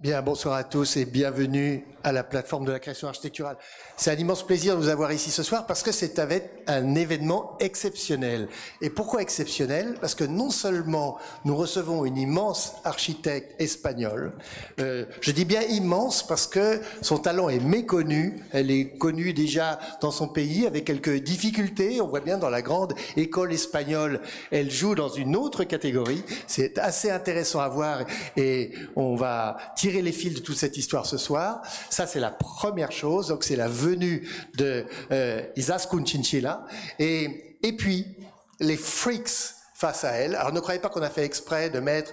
Bien, bonsoir à tous et bienvenue à la plateforme de la création architecturale. C'est un immense plaisir de vous avoir ici ce soir parce que c'est avec un événement exceptionnel. Et pourquoi exceptionnel? Parce que non seulement nous recevons une immense architecte espagnole, euh, je dis bien immense parce que son talent est méconnu, elle est connue déjà dans son pays avec quelques difficultés, on voit bien dans la grande école espagnole, elle joue dans une autre catégorie, c'est assez intéressant à voir et on va tirer les fils de toute cette histoire ce soir. Ça, c'est la première chose. Donc, c'est la venue de euh, Chinchilla. Et, et puis, les freaks face à elle. Alors, ne croyez pas qu'on a fait exprès de mettre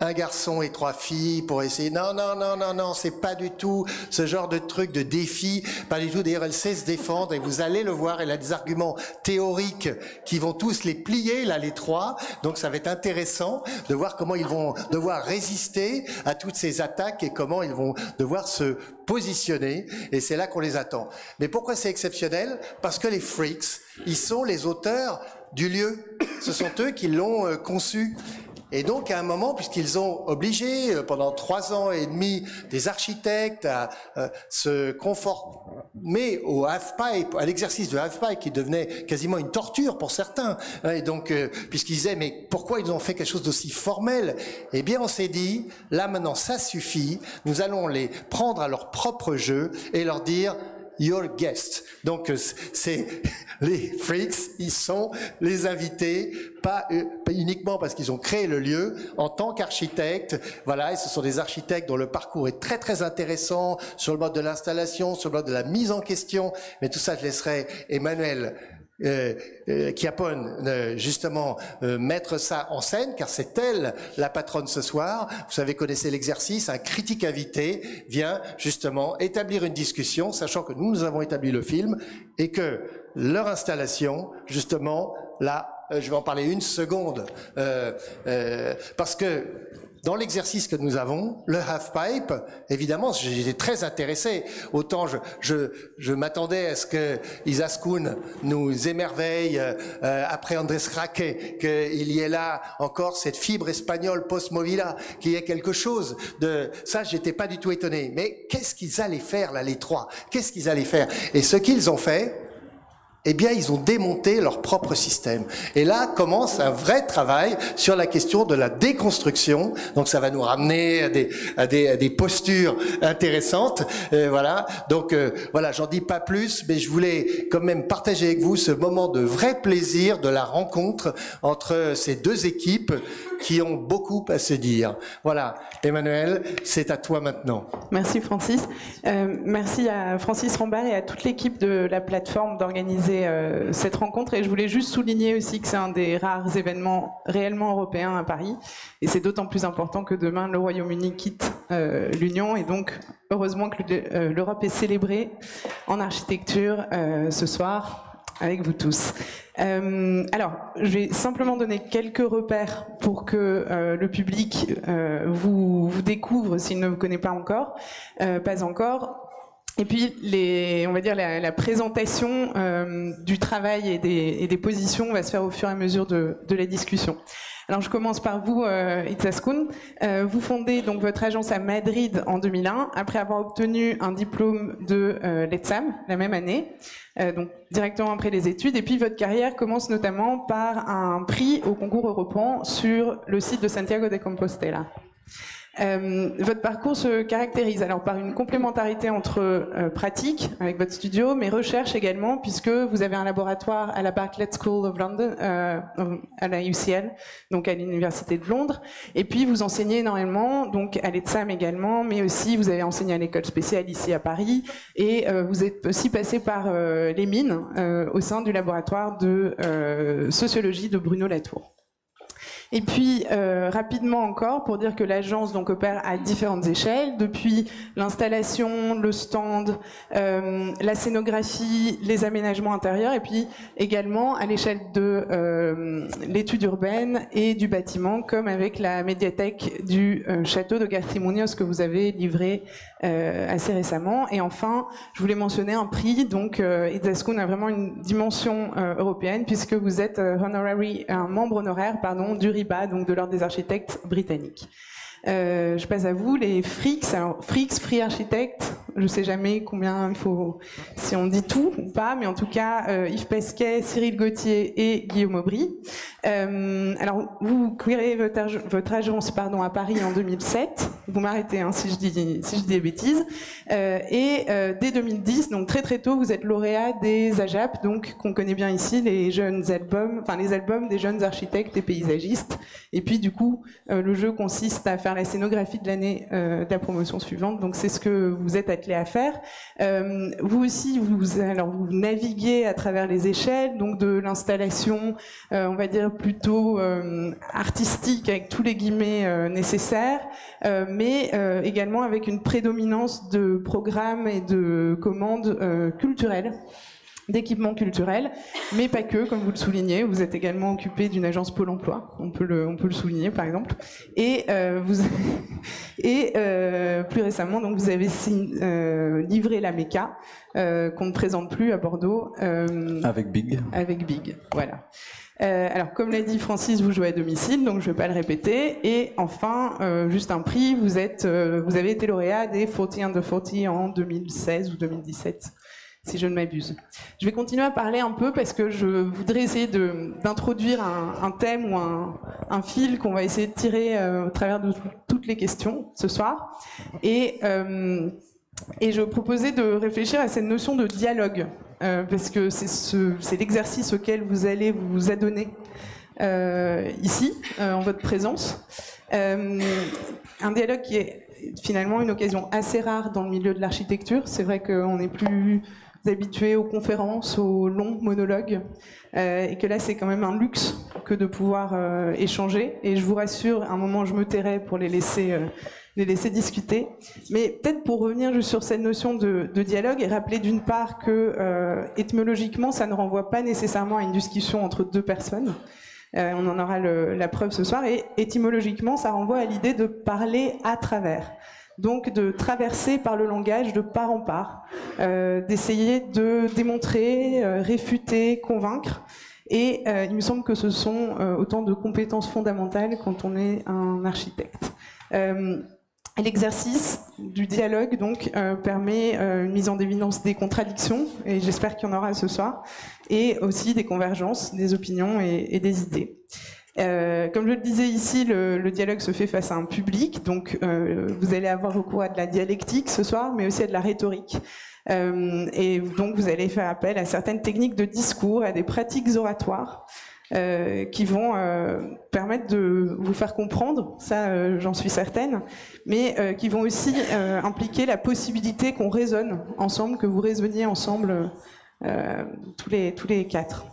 un garçon et trois filles pour essayer. Non, non, non, non, non, c'est pas du tout ce genre de truc de défi, pas du tout. D'ailleurs, elle sait se défendre et vous allez le voir. Elle a des arguments théoriques qui vont tous les plier là, les trois. Donc, ça va être intéressant de voir comment ils vont devoir résister à toutes ces attaques et comment ils vont devoir se positionner. Et c'est là qu'on les attend. Mais pourquoi c'est exceptionnel? Parce que les freaks, ils sont les auteurs du lieu. Ce sont eux qui l'ont euh, conçu. Et donc, à un moment, puisqu'ils ont obligé euh, pendant trois ans et demi des architectes à euh, se conformer au half-pipe, à l'exercice de half-pipe qui devenait quasiment une torture pour certains, hein, et donc, euh, puisqu'ils disaient, mais pourquoi ils ont fait quelque chose d'aussi formel? Eh bien, on s'est dit, là maintenant, ça suffit, nous allons les prendre à leur propre jeu et leur dire, your guest. Donc c'est les freaks, ils sont les invités, pas, uniquement parce qu'ils ont créé le lieu, en tant qu'architectes. Voilà, et ce sont des architectes dont le parcours est très très intéressant sur le mode de l'installation, sur le mode de la mise en question. Mais tout ça, je laisserai Emmanuel euh, euh, euh, justement euh, mettre ça en scène, car c'est elle la patronne ce soir. Vous savez, connaissez l'exercice, un critique invité vient justement établir une discussion, sachant que nous, nous avons établi le film, et que leur installation, justement, là, je vais en parler une seconde, parce que dans l'exercice que nous avons, le half-pipe, évidemment, j'étais très intéressé. Autant je, je, je m'attendais à ce que Isaskun nous émerveille euh, après Andrés Raque, qu'il y ait là encore cette fibre espagnole post-movila, qu'il y ait quelque chose de... Ça, j'étais pas du tout étonné. Mais qu'est-ce qu'ils allaient faire, là, les trois? Qu'est-ce qu'ils allaient faire? Et ce qu'ils ont fait, eh bien, ils ont démonté leur propre système. Et là commence un vrai travail sur la question de la déconstruction. Donc, ça va nous ramener à des, postures intéressantes. Voilà. Donc, euh, voilà, j'en dis pas plus, mais je voulais quand même partager avec vous ce moment de vrai plaisir de la rencontre entre ces deux équipes qui ont beaucoup à se dire. Voilà, Emmanuel, c'est à toi maintenant. Merci Francis. Euh, merci à Francis Rambert et à toute l'équipe de la plateforme d'organiser euh, cette rencontre. Et je voulais juste souligner aussi que c'est un des rares événements réellement européens à Paris. Et c'est d'autant plus important que demain, le Royaume-Uni quitte euh, l'Union. Et donc, heureusement que l'Europe est célébrée en architecture ce soir avec vous tous. Euh, alors, je vais simplement donner quelques repères pour que euh, le public euh, vous, vous, découvre s'il ne vous connaît pas encore, euh, pas encore. Et puis, on va dire la, présentation euh, du travail et des, positions va se faire au fur et à mesure de, la discussion. Alors je commence par vous, euh, Itzaskun. Euh, vous fondez donc votre agence à Madrid en 2001 après avoir obtenu un diplôme de euh, l'ETSAM la même année, euh, donc directement après les études. Et puis votre carrière commence notamment par un prix au concours européen sur le site de Santiago de Compostela. Euh, votre parcours se caractérise alors par une complémentarité entre euh, pratique avec votre studio, mais recherche également, puisque vous avez un laboratoire à la Bartlett School of London, euh, à la UCL, donc à l'Université de Londres, et puis vous enseignez énormément, donc à l'ETSAM également, mais aussi vous avez enseigné à l'école spéciale ici à Paris, et euh, vous êtes aussi passé par les mines au sein du laboratoire de sociologie de Bruno Latour. Et puis euh, rapidement encore pour dire que l'agence donc opère à différentes échelles, depuis l'installation, le stand, euh, la scénographie, les aménagements intérieurs, et puis également à l'échelle de euh, l'étude urbaine et du bâtiment, comme avec la médiathèque du château de Garcimonios que vous avez livré assez récemment. Et enfin, je voulais mentionner un prix. Donc, Idaskun a vraiment une dimension européenne puisque vous êtes honorary, un membre honoraire, pardon, du RIBA, donc de l'ordre des architectes britanniques. je passe à vous, les Frix. Alors, Frix, Free Architect, je sais jamais combien il faut, si on dit tout ou pas, mais en tout cas, Yves Pesquet, Cyril Gauthier et Guillaume Aubry. alors, vous créez votre, agence pardon, à Paris en 2007. Vous m'arrêtez hein, si, je dis, des bêtises. et dès 2010, donc très très tôt, vous êtes lauréat des AJAP, donc qu'on connaît bien ici, les jeunes albums, enfin les albums des jeunes architectes et paysagistes. Et puis du coup, euh, le jeu consiste à faire la scénographie de l'année euh, de la promotion suivante. Donc c'est ce que vous êtes attelé à faire. Euh, vous aussi, vous, alors vous naviguez à travers les échelles, donc de l'installation, on va dire plutôt artistique avec tous les guillemets nécessaires, mais également avec une prédominance de programmes et de commandes culturelles d'équipements culturels, mais pas que, comme vous le soulignez. Vous êtes également occupé d'une agence Pôle Emploi, on peut le, on peut le souligner par exemple. Et, euh, vous, et euh, plus récemment, donc, vous avez euh, livré la MECA, qu'on ne présente plus à Bordeaux. avec Big. Avec Big, voilà. alors, comme l'a dit Francis, vous jouez à domicile, donc je ne vais pas le répéter. Et enfin, juste un prix, vous, êtes, vous avez été lauréat des 40 under 40 en 2016 ou 2017 si je ne m'abuse. Je vais continuer à parler un peu parce que je voudrais essayer d'introduire un, thème ou un, fil qu'on va essayer de tirer euh, au travers de toutes les questions ce soir. Et, euh, et je proposais de réfléchir à cette notion de dialogue, euh, parce que c'est ce, l'exercice auquel vous allez vous adonner ici, en votre présence. un dialogue qui est finalement une occasion assez rare dans le milieu de l'architecture. C'est vrai qu'on n'est plus habitués aux conférences, aux longs monologues, euh, et que là c'est quand même un luxe que de pouvoir euh, échanger. Et je vous rassure, à un moment je me tairai pour les laisser, euh, les laisser discuter. Mais peut-être pour revenir juste sur cette notion de, dialogue et rappeler d'une part que étymologiquement ça ne renvoie pas nécessairement à une discussion entre deux personnes. on en aura la preuve ce soir. Et étymologiquement, ça renvoie à l'idée de parler à travers donc de traverser par le langage de part en part, euh, d'essayer de démontrer, euh, réfuter, convaincre. Et euh, il me semble que ce sont autant de compétences fondamentales quand on est un architecte. L'exercice du dialogue donc permet une mise en évidence des contradictions, et j'espère qu'il y en aura ce soir, et aussi des convergences, des opinions et des idées. Euh, comme je le disais ici, le, dialogue se fait face à un public, donc euh, vous allez avoir recours à de la dialectique ce soir, mais aussi à de la rhétorique. Euh, et donc vous allez faire appel à certaines techniques de discours, à des pratiques oratoires. qui vont permettre de vous faire comprendre, ça j'en suis certaine, mais qui vont aussi impliquer la possibilité qu'on raisonne ensemble, que vous raisonniez ensemble tous, les, tous les quatre.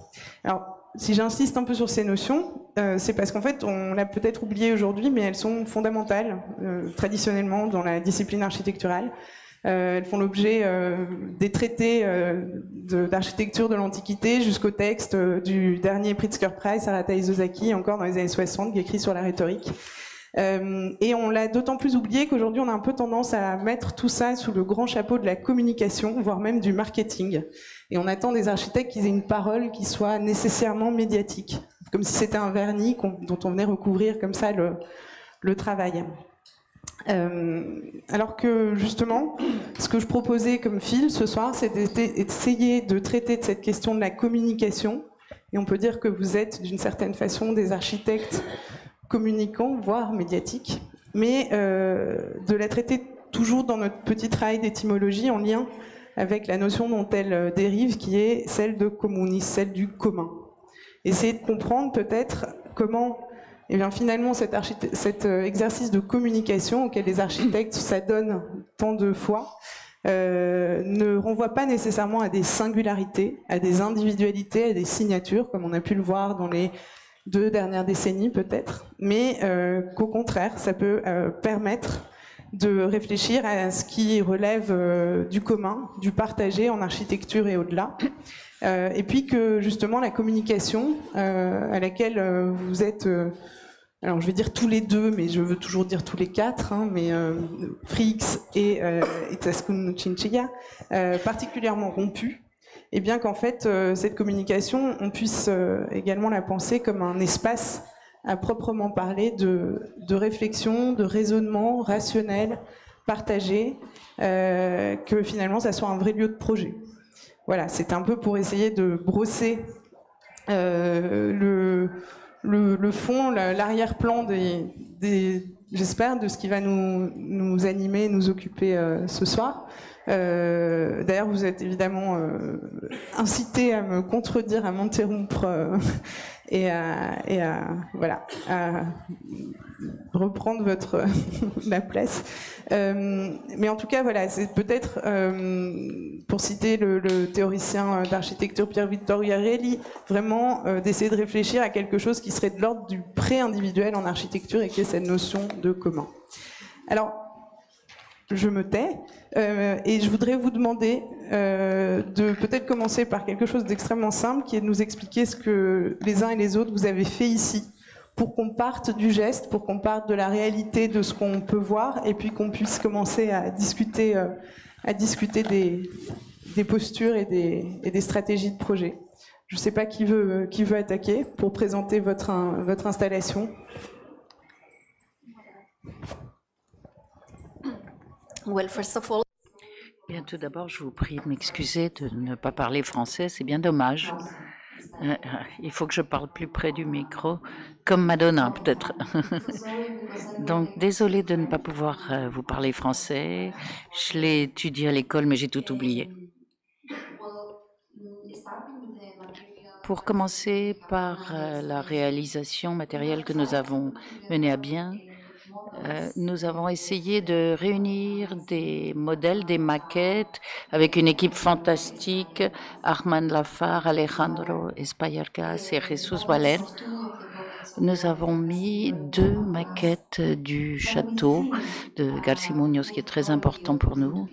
Alors, si j'insiste un peu sur ces notions, euh, c'est parce qu'en fait, on l'a peut-être oublié aujourd'hui, mais elles sont fondamentales euh, traditionnellement dans la discipline architecturale. Euh, elles font l'objet des traités d'architecture de, l'Antiquité jusqu'au texte du dernier Pritzker Prize, Arata Isozaki, encore dans les années 60, qui écrit sur la rhétorique. et on l'a d'autant plus oublié qu'aujourd'hui, on a un peu tendance à mettre tout ça sous le grand chapeau de la communication, voire même du marketing. Et on attend des architectes qu'ils aient une parole qui soit nécessairement médiatique, comme si c'était un vernis dont on venait recouvrir comme ça le, travail. Euh, alors que justement, ce que je proposais comme fil ce soir, c'est d'essayer de traiter de cette question de la communication. Et on peut dire que vous êtes d'une certaine façon des architectes communicants, voire médiatiques, mais euh, de la traiter toujours dans notre petit travail d'étymologie en lien avec la notion dont elle euh, dérive, qui est celle de communis, celle du commun. Essayer de comprendre peut-être comment eh bien, finalement cet, euh, exercice de communication auquel les architectes s'adonnent tant de fois euh, ne renvoie pas nécessairement à des singularités, à des individualités, à des signatures, comme on a pu le voir dans les deux dernières décennies peut-être, mais qu'au contraire, ça peut permettre de réfléchir à ce qui relève euh, du commun, du partagé en architecture et au-delà. Euh, et puis que justement la communication euh, à laquelle vous êtes, alors je vais dire tous les deux, mais je veux toujours dire tous les quatre, hein, mais Frix et Itaskun Chinchilla, particulièrement rompus, et bien qu'en fait cette communication, on puisse également la penser comme un espace à proprement parler de, réflexion, de raisonnement rationnel, partagé, que finalement ça soit un vrai lieu de projet. Voilà, c'est un peu pour essayer de brosser le, le, fond, l'arrière-plan des, j'espère, de ce qui va nous, nous animer, nous occuper ce soir. Euh, d'ailleurs, vous êtes évidemment euh, incité à me contredire, à m'interrompre euh, et, à, voilà, reprendre votre la place. mais en tout cas, voilà, c'est peut-être, pour citer le, théoricien d'architecture Pierre Vittoriarelli, vraiment d'essayer de réfléchir à quelque chose qui serait de l'ordre du pré-individuel en architecture et qui est cette notion de commun. Alors, je me tais. Euh, et je voudrais vous demander euh, de peut-être commencer par quelque chose d'extrêmement simple, qui est de nous expliquer ce que les uns et les autres vous avez fait ici, pour qu'on parte du geste, pour qu'on parte de la réalité de ce qu'on peut voir, et puis qu'on puisse commencer à discuter, euh, à discuter des, postures et des, et des, stratégies de projet. Je ne sais pas qui veut, qui veut attaquer pour présenter votre, votre installation. Well, first of all... Bien, tout d'abord, je vous prie de m'excuser de ne pas parler français, c'est bien dommage. Euh, euh, il faut que je parle plus près du micro, comme Madonna peut-être. Donc, désolé de ne pas pouvoir euh, vous parler français. Je l'ai étudié à l'école, mais j'ai tout oublié. Pour commencer par la réalisation matérielle que nous avons menée à bien, nous avons essayé de réunir des modèles, des maquettes avec une équipe fantastique, Armand Lafar, Alejandro Espayargas et Jesus Valen nous avons mis deux maquettes du château de Garcia Munoz, qui est très important pour nous.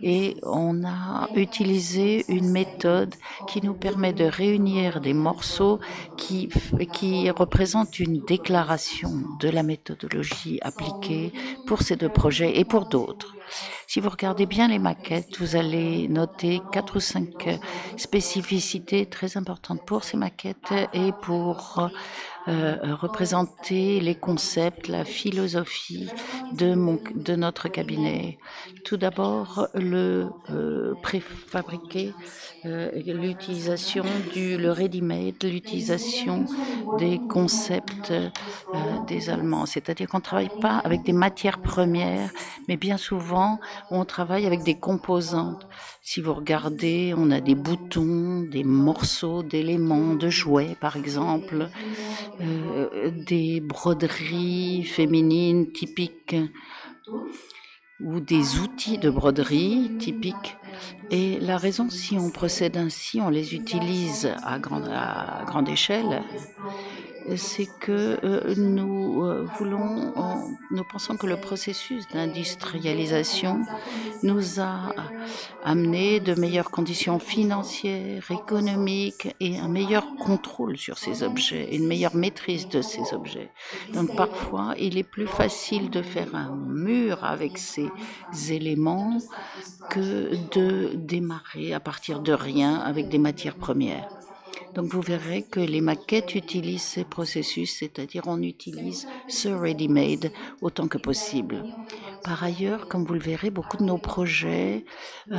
Et on a utilisé une méthode qui nous permet de réunir des morceaux qui, qui représentent une déclaration de la méthodologie appliquée pour ces deux projets et pour d'autres. Si vous regardez bien les maquettes, vous allez noter quatre ou cinq spécificités très importantes pour ces maquettes et pour euh, représenter les concepts, la philosophie de, mon, de notre cabinet. Tout d'abord, le euh, préfabriqué, euh, l'utilisation du ready-made, l'utilisation des concepts des Allemands. C'est-à-dire qu'on ne travaille pas avec des matières premières, mais bien souvent, on travaille avec des composantes. Si vous regardez, on a des boutons, des morceaux d'éléments, de jouets, par exemple. Euh, des broderies féminines typiques ou des outils de broderie typiques. Et la raison, si on procède ainsi, on les utilise à grande, à grande échelle, c'est que euh, nous euh, voulons, nous pensons que le processus d'industrialisation nous a amené de meilleures conditions financières, économiques et un meilleur contrôle sur ces objets, une meilleure maîtrise de ces objets. Donc parfois, il est plus facile de faire un mur avec ces éléments que de démarrer à partir de rien avec des matières premières. Donc vous verrez que les maquettes utilisent ces processus, c'est-à-dire on utilise ce ready-made autant que possible. Par ailleurs, comme vous le verrez, beaucoup de nos projets euh,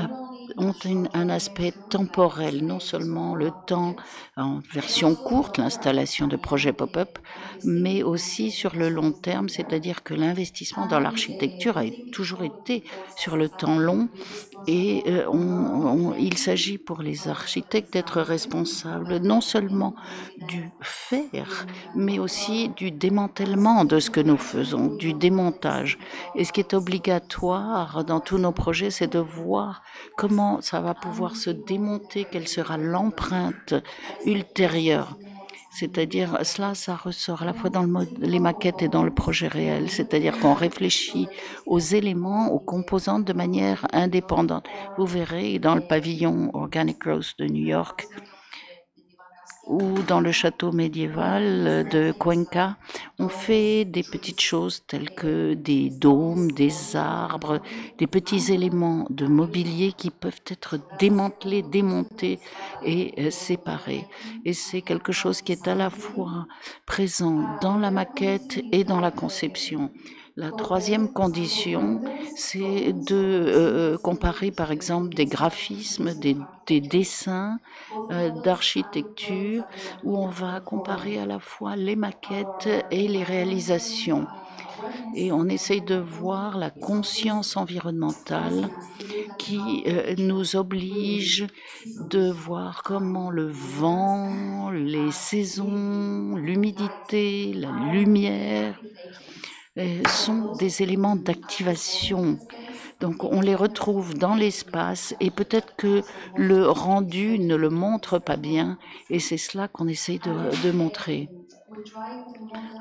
ont un aspect temporel, non seulement le temps en version courte, l'installation de projets pop-up, mais aussi sur le long terme, c'est-à-dire que l'investissement dans l'architecture a toujours été sur le temps long et euh, il s'agit pour les architectes d'être responsables non seulement du faire, mais aussi du démantèlement de ce que nous faisons, du démontage. Et ce qui est obligatoire dans tous nos projets, c'est de voir comment ça va pouvoir se démonter, quelle sera l'empreinte ultérieure. C'est-à-dire, cela, ça ressort à la fois dans le les maquettes et dans le projet réel. C'est-à-dire qu'on réfléchit aux éléments, aux composantes de manière indépendante. Vous verrez dans le pavillon Organic Growth de New York, ou dans le château médiéval de Cuenca, on fait des petites choses telles que des dômes, des arbres, des petits éléments de mobilier qui peuvent être démantelés, démontés et euh, séparés. Et c'est quelque chose qui est à la fois présent dans la maquette et dans la conception. La troisième condition, c'est de euh, comparer par exemple des graphismes, des, dessins euh, d'architecture, où on va comparer à la fois les maquettes et les réalisations. Et on essaye de voir la conscience environnementale qui euh, nous oblige de voir comment le vent, les saisons, l'humidité, la lumière, sont des éléments d'activation. Donc on les retrouve dans l'espace et peut-être que le rendu ne le montre pas bien et c'est cela qu'on essaye de montrer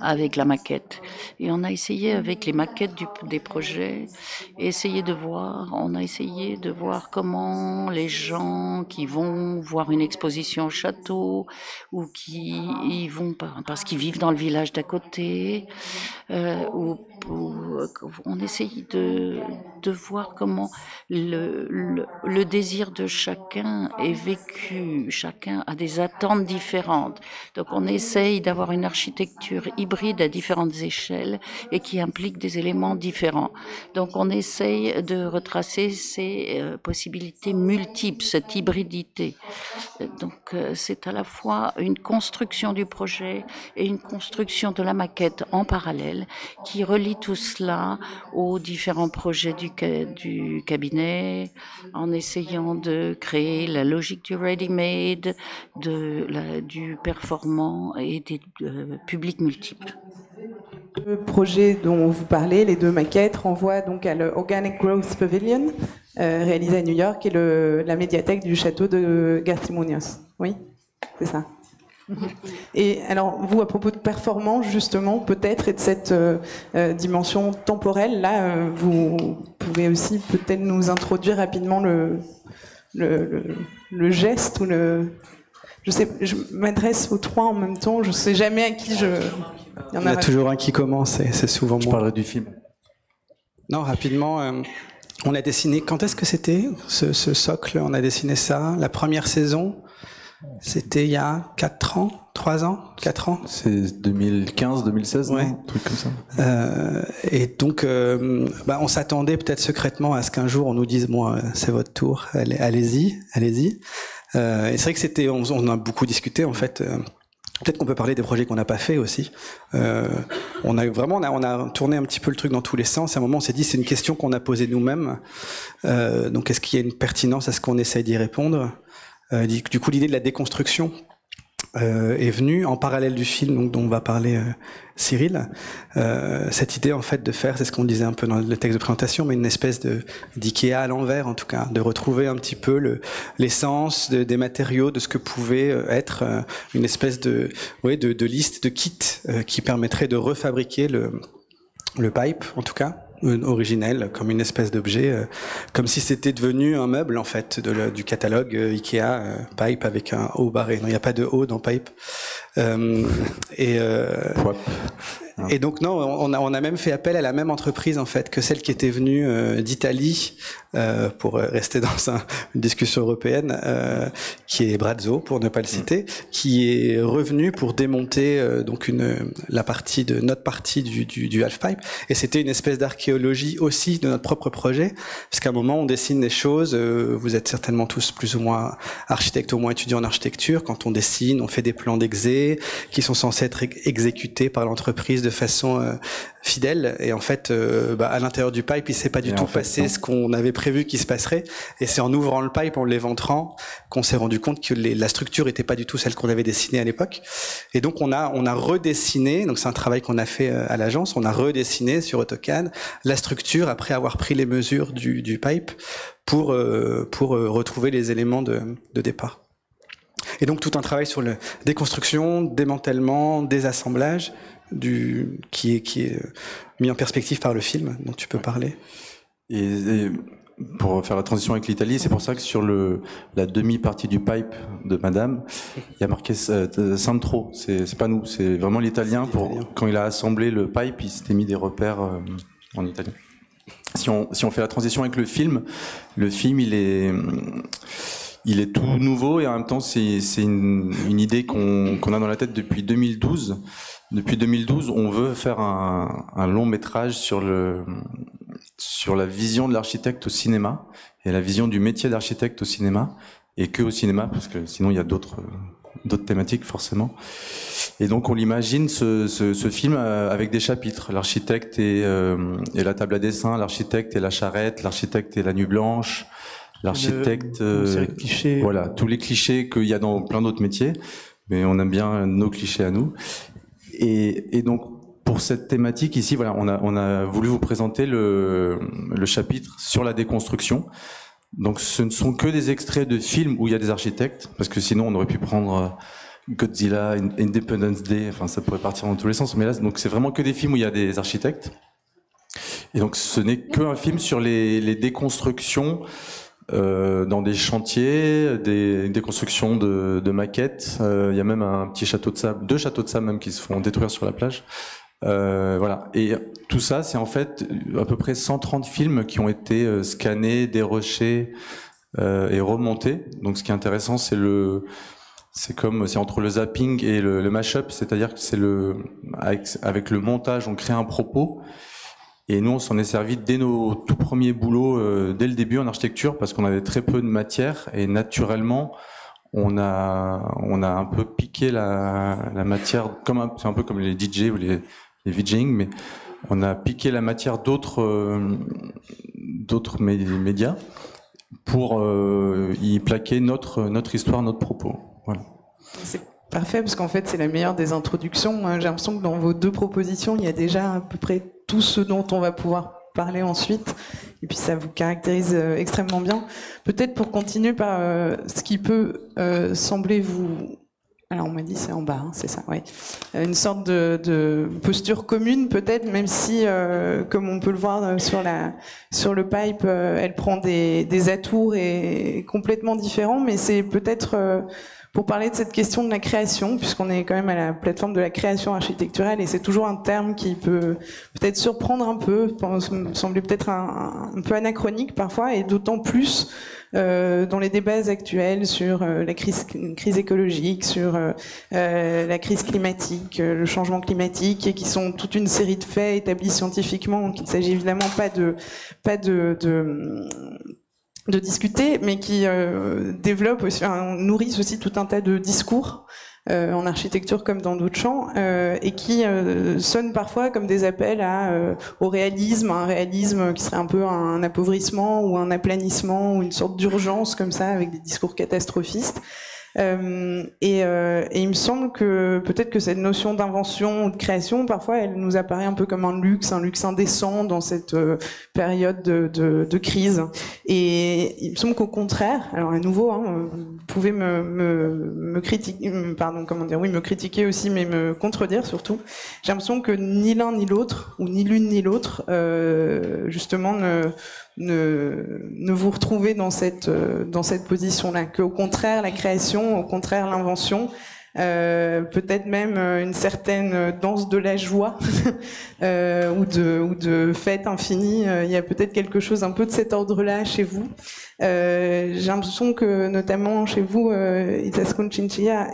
avec la maquette. Et on a essayé avec les maquettes des projets, essayer de voir, on a essayé de voir comment les gens qui vont voir une exposition au château ou qui y vont parce qu'ils vivent dans le village d'à côté, euh, on essaye de, de voir comment le, désir de chacun est vécu, chacun a des attentes différentes. Donc on essaye d'avoir une architecture hybride à différentes échelles et qui implique des éléments différents. Donc on essaye de retracer ces euh, possibilités multiples, cette hybridité. Donc euh, c'est à la fois une construction du projet et une construction de la maquette en parallèle qui relie tout cela aux différents projets du, du cabinet en essayant de créer la logique du ready-made, du performant et des euh, publics multiples. Le projet dont vous parlez, les deux maquettes, renvoient donc à l'Organic Growth Pavilion, euh, réalisé à New York, et la médiathèque du château de Garcimunios. Oui, c'est ça. Et alors, vous, à propos de performance, justement, peut-être, et de cette euh, euh, dimension temporelle, là, vous pouvez aussi peut-être nous introduire rapidement le, le, le, geste ou le. Je sais, je m'adresse aux trois en même temps, je ne sais jamais à qui je. Il y en a, toujours un qui commence et c'est souvent je moi. Je parlerai du film. Non, rapidement, euh, on a dessiné. Quand est-ce que c'était ce, ce, socle? On a dessiné ça. La première saison, c'était il y a 4 ans, 3 ans, 4 ans C'est 2015, 2016, ouais. un truc comme ça. Euh, et donc, euh, bah, on s'attendait peut-être secrètement à ce qu'un jour on nous dise bon, euh, c'est votre tour, allez-y, allez-y. Euh, et c'est vrai que c'était, on, on, a beaucoup discuté en fait. Euh, Peut-être qu'on peut parler des projets qu'on n'a pas fait aussi. Euh, on a vraiment, on a, on a, tourné un petit peu le truc dans tous les sens. À un moment, on s'est dit, c'est une question qu'on a posée nous-mêmes. Euh, donc, est-ce qu'il y a une pertinence à ce qu'on essaye d'y répondre? Du coup, l'idée de la déconstruction, euh, est venue en parallèle du film donc, dont on va parler euh, Cyril. Euh, cette idée en fait de faire, c'est ce qu'on disait un peu dans le texte de présentation, mais une espèce de d'IKEA à l'envers en tout cas, de retrouver un petit peu le l'essence de, des matériaux, de ce que pouvait euh, être euh, une espèce de, de, de liste de euh, qui permettrait de refabriquer le le pipe en tout cas originel, comme une espèce d'objet, euh, comme si c'était devenu un meuble en fait de le, du catalogue euh, Ikea euh, Pipe avec un haut barré. Non, il n'y a pas de haut dans Pipe. Euh, et et donc non, on a, on a même fait appel à la même entreprise en fait que celle qui était venue euh, d'Italie euh, pour rester dans un, une discussion européenne, euh, qui est Brazzo pour ne pas le citer, qui est revenu pour démonter euh, donc une la partie de notre partie du, du, du half pipe. Et c'était une espèce d'archéologie aussi de notre propre projet, parce qu'à un moment on dessine des choses. Euh, vous êtes certainement tous plus ou moins architectes, au moins étudiants en architecture. Quand on dessine, on fait des plans d'exé qui sont censés être exécutés par l'entreprise de façon euh, fidèle. Et en fait, euh, bah, à l'intérieur du pipe, il s'est pas du et tout passé ce qu'on avait prévu qu'il se passerait. Et c'est en ouvrant le pipe, en l'éventrant, qu'on s'est rendu compte que les, la structure était pas du tout celle qu'on avait dessinée à l'époque. Et donc on a on a redessiné. Donc c'est un travail qu'on a fait euh, à l'agence. On a redessiné sur AutoCAD la structure après avoir pris les mesures du, du pipe pour euh, pour euh, retrouver les éléments de, de départ. Et donc tout un travail sur la déconstruction, démantèlement, désassemblage, du, qui, est, qui est mis en perspective par le film dont tu peux parler. Et, et pour faire la transition avec l'Italie. C'est pour ça que sur le, la demi-partie du pipe de Madame, il y a marqué euh, Santro. C'est pas nous, c'est vraiment l'italien. Pour quand il a assemblé le pipe, il s'était mis des repères euh, en italien. Si on, si on fait la transition avec le film, le film, il est il est tout nouveau et en même temps c'est une, une, idée qu'on a dans la tête depuis 2012. Depuis 2012, on veut faire un, un long métrage sur le sur la vision de l'architecte au cinéma et la vision du métier d'architecte au cinéma et que au cinéma parce que sinon il y a d'autres d'autres thématiques forcément. Et donc on l'imagine ce, ce, ce, film euh, avec des chapitres, l'architecte et, euh, et, la table à dessin, l'architecte et la charrette, l'architecte et la nuit blanche, l'architecte, euh, voilà tous les clichés qu'il y a dans plein d'autres métiers, mais on aime bien nos clichés à nous. Et, donc pour cette thématique ici, voilà, on a, voulu vous présenter le, chapitre sur la déconstruction. Donc ce ne sont que des extraits de films où il y a des architectes, parce que sinon on aurait pu prendre euh, Godzilla, Independence Day, enfin ça pourrait partir dans tous les sens, mais là donc c'est vraiment que des films où il y a des architectes. Et donc ce n'est qu'un film sur les déconstructions euh, dans des chantiers, des déconstructions de, de maquettes. Euh, il y a même un petit château de sable, deux châteaux de sable même qui se font détruire sur la plage. Euh, voilà. Et tout ça, c'est en fait à peu près 130 films qui ont été euh, scannés, dérochés euh, et remontés. Donc, ce qui est intéressant, c'est le, c'est comme, c'est entre le zapping et le, le mashup, c'est-à-dire que c'est le, avec, le montage, on crée un propos. Et nous, on s'en est servi dès nos tout premiers boulots, euh, dès le début en architecture, parce qu'on avait très peu de matière et naturellement, on a on a un peu piqué la, matière comme c'est un peu comme les DJ ou les les VJing, mais on a piqué la matière d'autres euh, d'autres médias pour euh, y plaquer notre notre histoire, notre propos. Voilà. Parfait parce qu'en fait c'est la meilleure des introductions. J'ai l'impression que dans vos deux propositions il y a déjà à peu près tout ce dont on va pouvoir parler ensuite. Et puis ça vous caractérise euh, extrêmement bien. Peut-être pour continuer par ce qui peut sembler vous alors on m'a dit c'est en bas, hein, c'est ça, oui. Euh, une sorte de, de posture commune peut-être, même si, euh, comme on peut le voir euh, sur la sur le pipe, euh, elle prend des, des atours et complètement différents, mais c'est peut-être euh, pour parler de cette question de la création, puisqu'on est quand même à la plateforme de la création architecturale, et c'est toujours un terme qui peut peut-être surprendre un peu, sembler peut-être un, peu anachronique parfois, et d'autant plus euh, dans les débats actuels sur euh, la crise, crise, écologique, sur euh, euh la crise climatique, euh, le changement climatique, et qui sont toute une série de faits établis scientifiquement. qu'il ne s'agit évidemment pas de pas de, de de discuter, mais qui euh, développent aussi, nourrissent aussi tout un tas de discours euh, en architecture comme dans d'autres champs, euh, et qui euh, sonnent parfois comme des appels à, euh, au réalisme, un réalisme qui serait un peu un appauvrissement ou un aplanissement ou une sorte d'urgence comme ça, avec des discours catastrophistes. Euh, et, euh, et, il me semble que peut-être que cette notion d'invention ou de création, parfois, elle nous apparaît un peu comme un luxe, un luxe indécent dans cette euh, période de, crise. Et il me semble qu'au contraire, alors à nouveau, hein, vous pouvez me, critiquer, pardon, comment dire, oui, me critiquer aussi, mais me contredire surtout. J'ai l'impression que ni l'un ni l'autre, ou ni l'une ni l'autre, justement, ne ne, vous retrouvez dans cette, euh, dans cette position-là, qu'au contraire, la création, au contraire, l'invention, euh, peut-être même euh, une certaine danse de la joie ou, de, ou de fête infinie. Il y a peut-être quelque chose un peu de cet ordre-là chez vous. Euh, J'ai l'impression que notamment chez vous, euh, Itascon Chinchilla,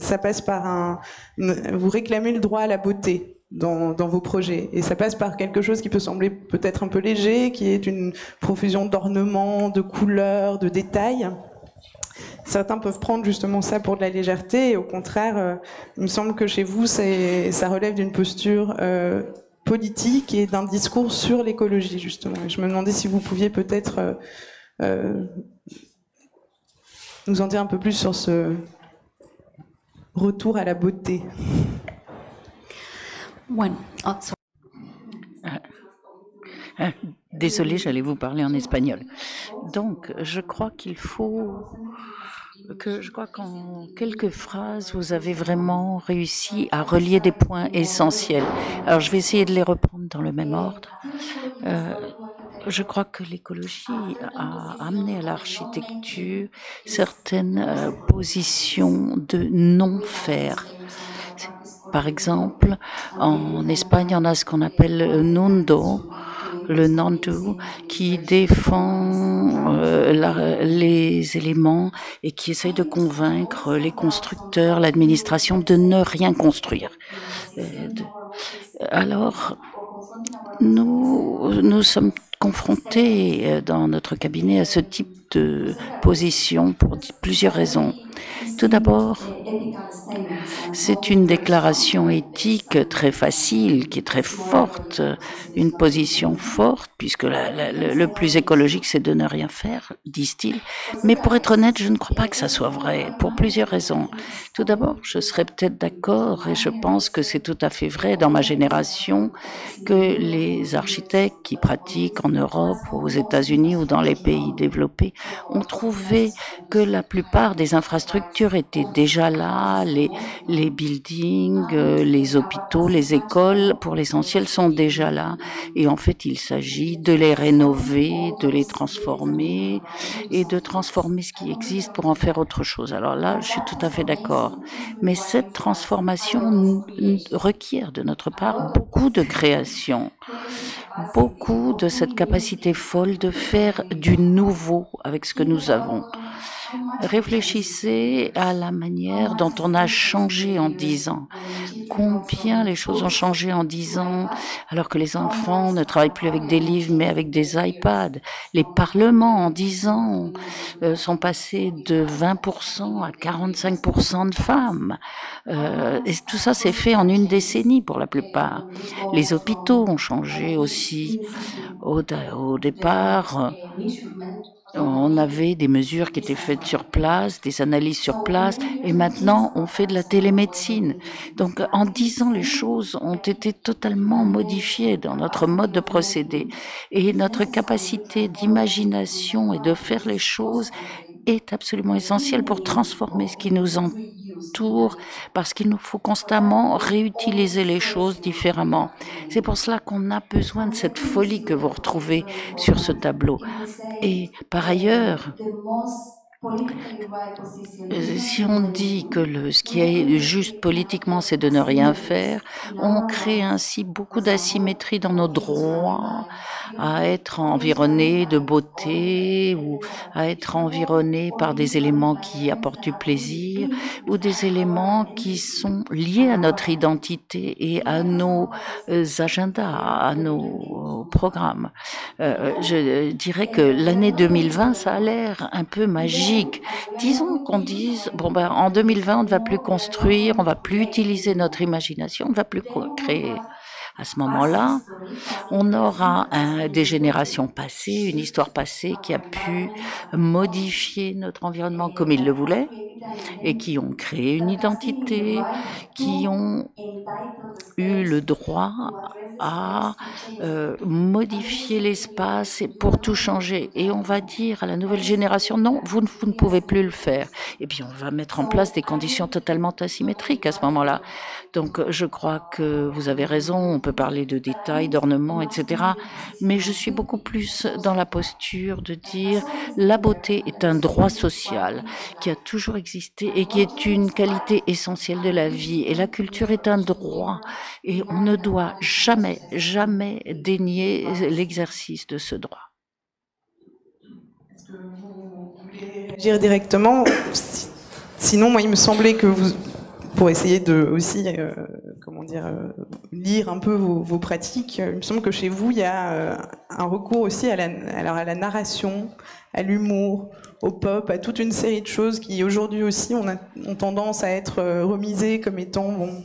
ça passe par un... Vous réclamez le droit à la beauté dans, vos projets. Et ça passe par quelque chose qui peut sembler peut-être un peu léger, qui est une profusion d'ornements, de couleurs, de détails. Certains peuvent prendre justement ça pour de la légèreté, et au contraire, euh, il me semble que chez vous, ça relève d'une posture euh, politique et d'un discours sur l'écologie, justement. Et je me demandais si vous pouviez peut-être euh nous en dire un peu plus sur ce retour à la beauté. Bueno, oh, Désolée, j'allais vous parler en espagnol. Donc, je crois qu'il faut que je crois qu'en quelques phrases, vous avez vraiment réussi à relier des points essentiels. Alors, je vais essayer de les reprendre dans le même ordre. Euh, je crois que l'écologie a amené à l'architecture certaines euh, positions de non-faire. Par exemple, en Espagne, on a ce qu'on appelle le Nundo, le Nandu, qui défend euh, les éléments et qui essaye de convaincre les constructeurs, l'administration de ne rien construire. Euh, alors, nous, nous sommes confrontés euh, dans notre cabinet à ce type de position pour plusieurs raisons. Tout d'abord, c'est une déclaration éthique très facile, qui est très forte, une position forte, puisque le plus écologique, c'est de ne rien faire, disent-ils. Mais pour être honnête, je ne crois pas que ça soit vrai, pour plusieurs raisons. Tout d'abord, je serais peut-être d'accord, et je pense que c'est tout à fait vrai dans ma génération, que les architectes qui pratiquent en Europe, aux États-Unis ou dans les pays développés ont trouvé que la plupart des infrastructures étaient déjà là, les, les buildings, euh, les hôpitaux, les écoles, pour l'essentiel, sont déjà là. Et en fait, il s'agit de les rénover, de les transformer et de transformer ce qui existe pour en faire autre chose. Alors là, je suis tout à fait d'accord. Mais cette transformation requiert de notre part beaucoup de création beaucoup de cette capacité folle de faire du nouveau avec ce que nous avons. Réfléchissez à la manière dont on a changé en dix ans. Combien les choses ont changé en dix ans alors que les enfants ne travaillent plus avec des livres mais avec des iPads. Les parlements en dix ans euh, sont passés de 20% à 45% de femmes. Euh, et tout ça s'est fait en une décennie pour la plupart. Les hôpitaux ont changé aussi. Au, au départ, on avait des mesures qui étaient faites sur place, des analyses sur place, et maintenant on fait de la télémédecine. Donc en dix ans, les choses ont été totalement modifiées dans notre mode de procéder. Et notre capacité d'imagination et de faire les choses est absolument essentielle pour transformer ce qui nous entoure tour parce qu'il nous faut constamment réutiliser les choses différemment. C'est pour cela qu'on a besoin de cette folie que vous retrouvez sur ce tableau. Et par ailleurs, si on dit que ce qui est juste politiquement, c'est de ne rien faire, on crée ainsi beaucoup d'asymétrie dans nos droits à être environné de beauté ou à être environné par des éléments qui apportent du plaisir ou des éléments qui sont liés à notre identité et à nos euh, agendas, à nos programmes. Euh, je dirais que l'année 2020, ça a l'air un peu magique Disons qu'on dise, bon ben, en 2020, on ne va plus construire, on va plus utiliser notre imagination, on ne va plus créer. À ce moment-là, on aura des générations passées, une histoire passée qui a pu modifier notre environnement comme il le voulait et qui ont créé une identité, qui ont eu le droit à euh, modifier l'espace pour tout changer. Et on va dire à la nouvelle génération, non, vous ne, vous ne pouvez plus le faire. Et puis on va mettre en place des conditions totalement asymétriques à ce moment-là. Donc je crois que vous avez raison, on peut parler de détails, d'ornements, etc. Mais je suis beaucoup plus dans la posture de dire la beauté est un droit social qui a toujours existé et qui est une qualité essentielle de la vie. Et la culture est un droit et on ne doit jamais jamais, dénier l'exercice de ce droit. Est-ce que vous voulez réagir directement Sinon, moi, il me semblait que vous, pour essayer de aussi, euh, comment dire, euh, lire un peu vos, pratiques, il me semble que chez vous, il y a euh, un recours aussi à la, alors à la narration, à l'humour, au pop, à toute une série de choses qui aujourd'hui aussi ont, ont tendance à être remisées comme étant bon,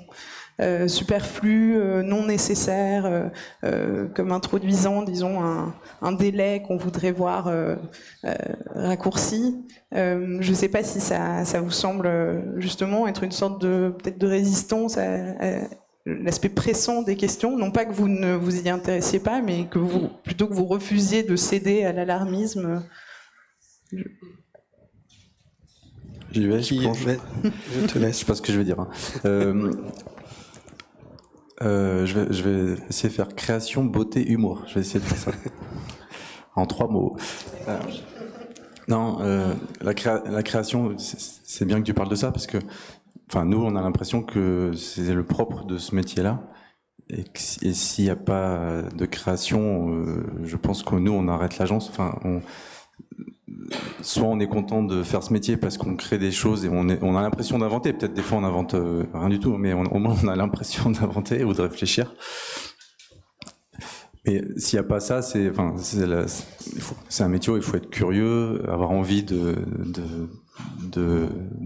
euh, superflu, euh, non nécessaire, euh, comme introduisant, disons, un, délai qu'on voudrait voir raccourci. je ne sais pas si ça, vous semble justement être une sorte de peut-être de résistance à, l'aspect pressant des questions, non pas que vous ne vous y intéressiez pas, mais que vous plutôt que vous refusiez de céder à l'alarmisme. J'y vais, je, je, te laisse. Je sais pas ce que je veux dire. Hein. Euh, je, vais, essayer de faire création, beauté, humour. Je vais essayer de faire ça. en trois mots. non, la, la, création, c'est bien que tu parles de ça parce que, enfin, nous, on a l'impression que c'est le propre de ce métier-là. Et, s'il n'y a pas de création, je pense que nous, on arrête l'agence. Enfin, soit on est content de faire ce métier parce qu'on crée des choses et on, a l'impression d'inventer. Peut-être des fois on n'invente euh, rien du tout, mais au moins on a l'impression d'inventer ou de réfléchir. Mais s'il n'y a pas ça, c'est un métier où il faut être curieux, avoir envie de,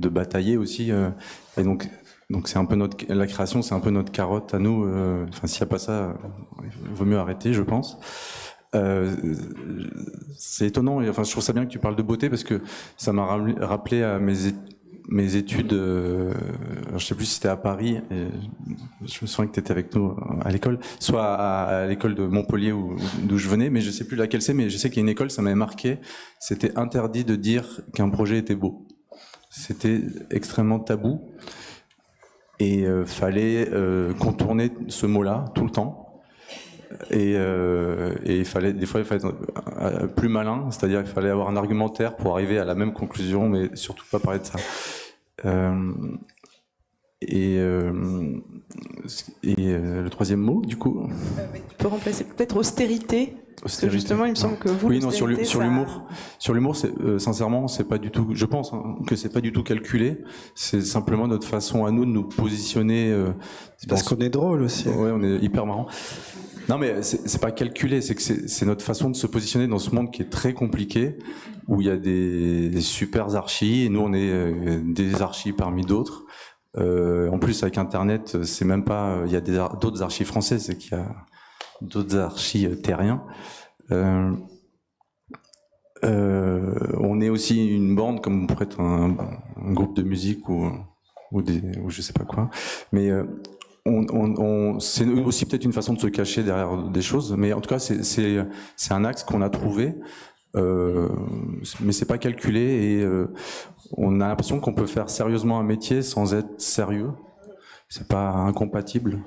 batailler aussi. Euh. et donc, un peu notre la création, c'est un peu notre carotte à nous. Euh. Enfin, s'il n'y a pas ça, il vaut mieux arrêter, je pense. Euh, c'est étonnant, enfin je trouve ça bien que tu parles de beauté parce que ça m'a rappelé à mes, mes études, euh, je sais plus si c'était à Paris, je me souviens que tu étais avec nous à l'école, soit à, l'école de Montpellier d'où je venais, mais je sais plus laquelle c'est, mais je sais qu'il y a une école, ça m'avait marqué, c'était interdit de dire qu'un projet était beau. C'était extrêmement tabou et euh, fallait euh, contourner ce mot-là tout le temps et, euh, et, il fallait des fois il fallait être euh, plus malin, c'est-à-dire qu'il fallait avoir un argumentaire pour arriver à la même conclusion, mais surtout pas parler de ça. Euh, et, euh, et euh, le troisième mot, du coup? Tu peux remplacer peut-être austérité. Austérité. justement, il me semble que vous. Oui, non, sur l'humour. Sur l'humour, euh, sincèrement, c'est pas du tout. Je pense hein, que c'est pas du tout calculé. C'est simplement notre façon à nous de nous positionner. Parce qu'on est drôle aussi. Ouais, on est hyper marrant. Non, mais c'est pas calculé, c'est que c'est notre façon de se positionner dans ce monde qui est très compliqué, où il y a des, des super archis, et nous on est euh, des archis parmi d'autres. Euh, en plus, avec Internet, c'est même pas, il y a d'autres archis français, c'est qu'il y a d'autres archis terriens. Euh, euh, on est aussi une bande, comme pourrait être un, groupe de musique ou ou des ou je sais pas quoi mais euh, c'est aussi peut-être une façon de se cacher derrière des choses, mais en tout cas, c'est un axe qu'on a trouvé, euh, mais c'est pas calculé et euh, on a l'impression qu'on peut faire sérieusement un métier sans être sérieux. C'est pas incompatible.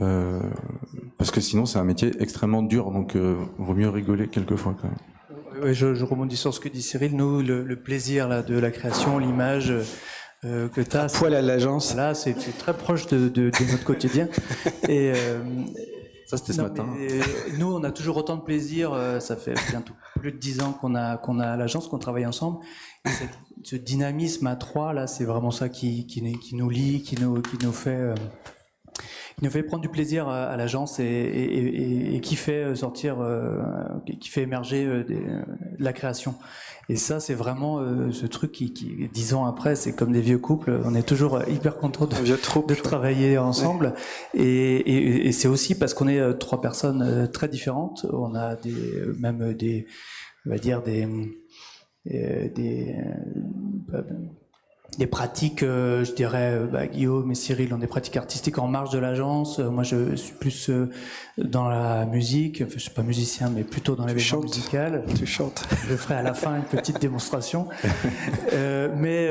Euh, parce que sinon c'est un métier extrêmement dur, donc euh, vaut mieux rigoler quelquefois quand même. Je, je rebondis sur ce que dit Cyril. Nous, le, plaisir de la création, l'image, euh, que tu as. Poil à l'agence. Là, c'est très proche de, de, de, notre quotidien. Et, euh, ça, c'était ce matin. Euh, nous, on a toujours autant de plaisir. Euh, ça fait bientôt plus de dix ans qu'on a, qu'on a l'agence, qu'on travaille ensemble. Et cette, ce dynamisme à trois, là, c'est vraiment ça qui, qui, qui, nous lie, qui nous, qui nous fait. Euh, qui nous fait prendre du plaisir à, à l'agence et, et, et, et, qui fait sortir, euh, qui fait émerger des, la création. Et ça, c'est vraiment euh, ce truc qui, qui, dix ans après, c'est comme des vieux couples. On est toujours hyper content de, de travailler ensemble. Ouais. Et, et c'est aussi parce qu'on est euh, trois personnes euh, très différentes. On a des, même des, on va dire des, des, des pratiques, euh, je dirais, euh, bah, Guillaume et Cyril ont des pratiques artistiques en marge de l'agence. Euh, moi, je suis plus euh, dans la musique. Enfin, je suis pas musicien, mais plutôt dans l'événement musical. Tu chantes. Je ferai à la fin une petite démonstration. Euh, mais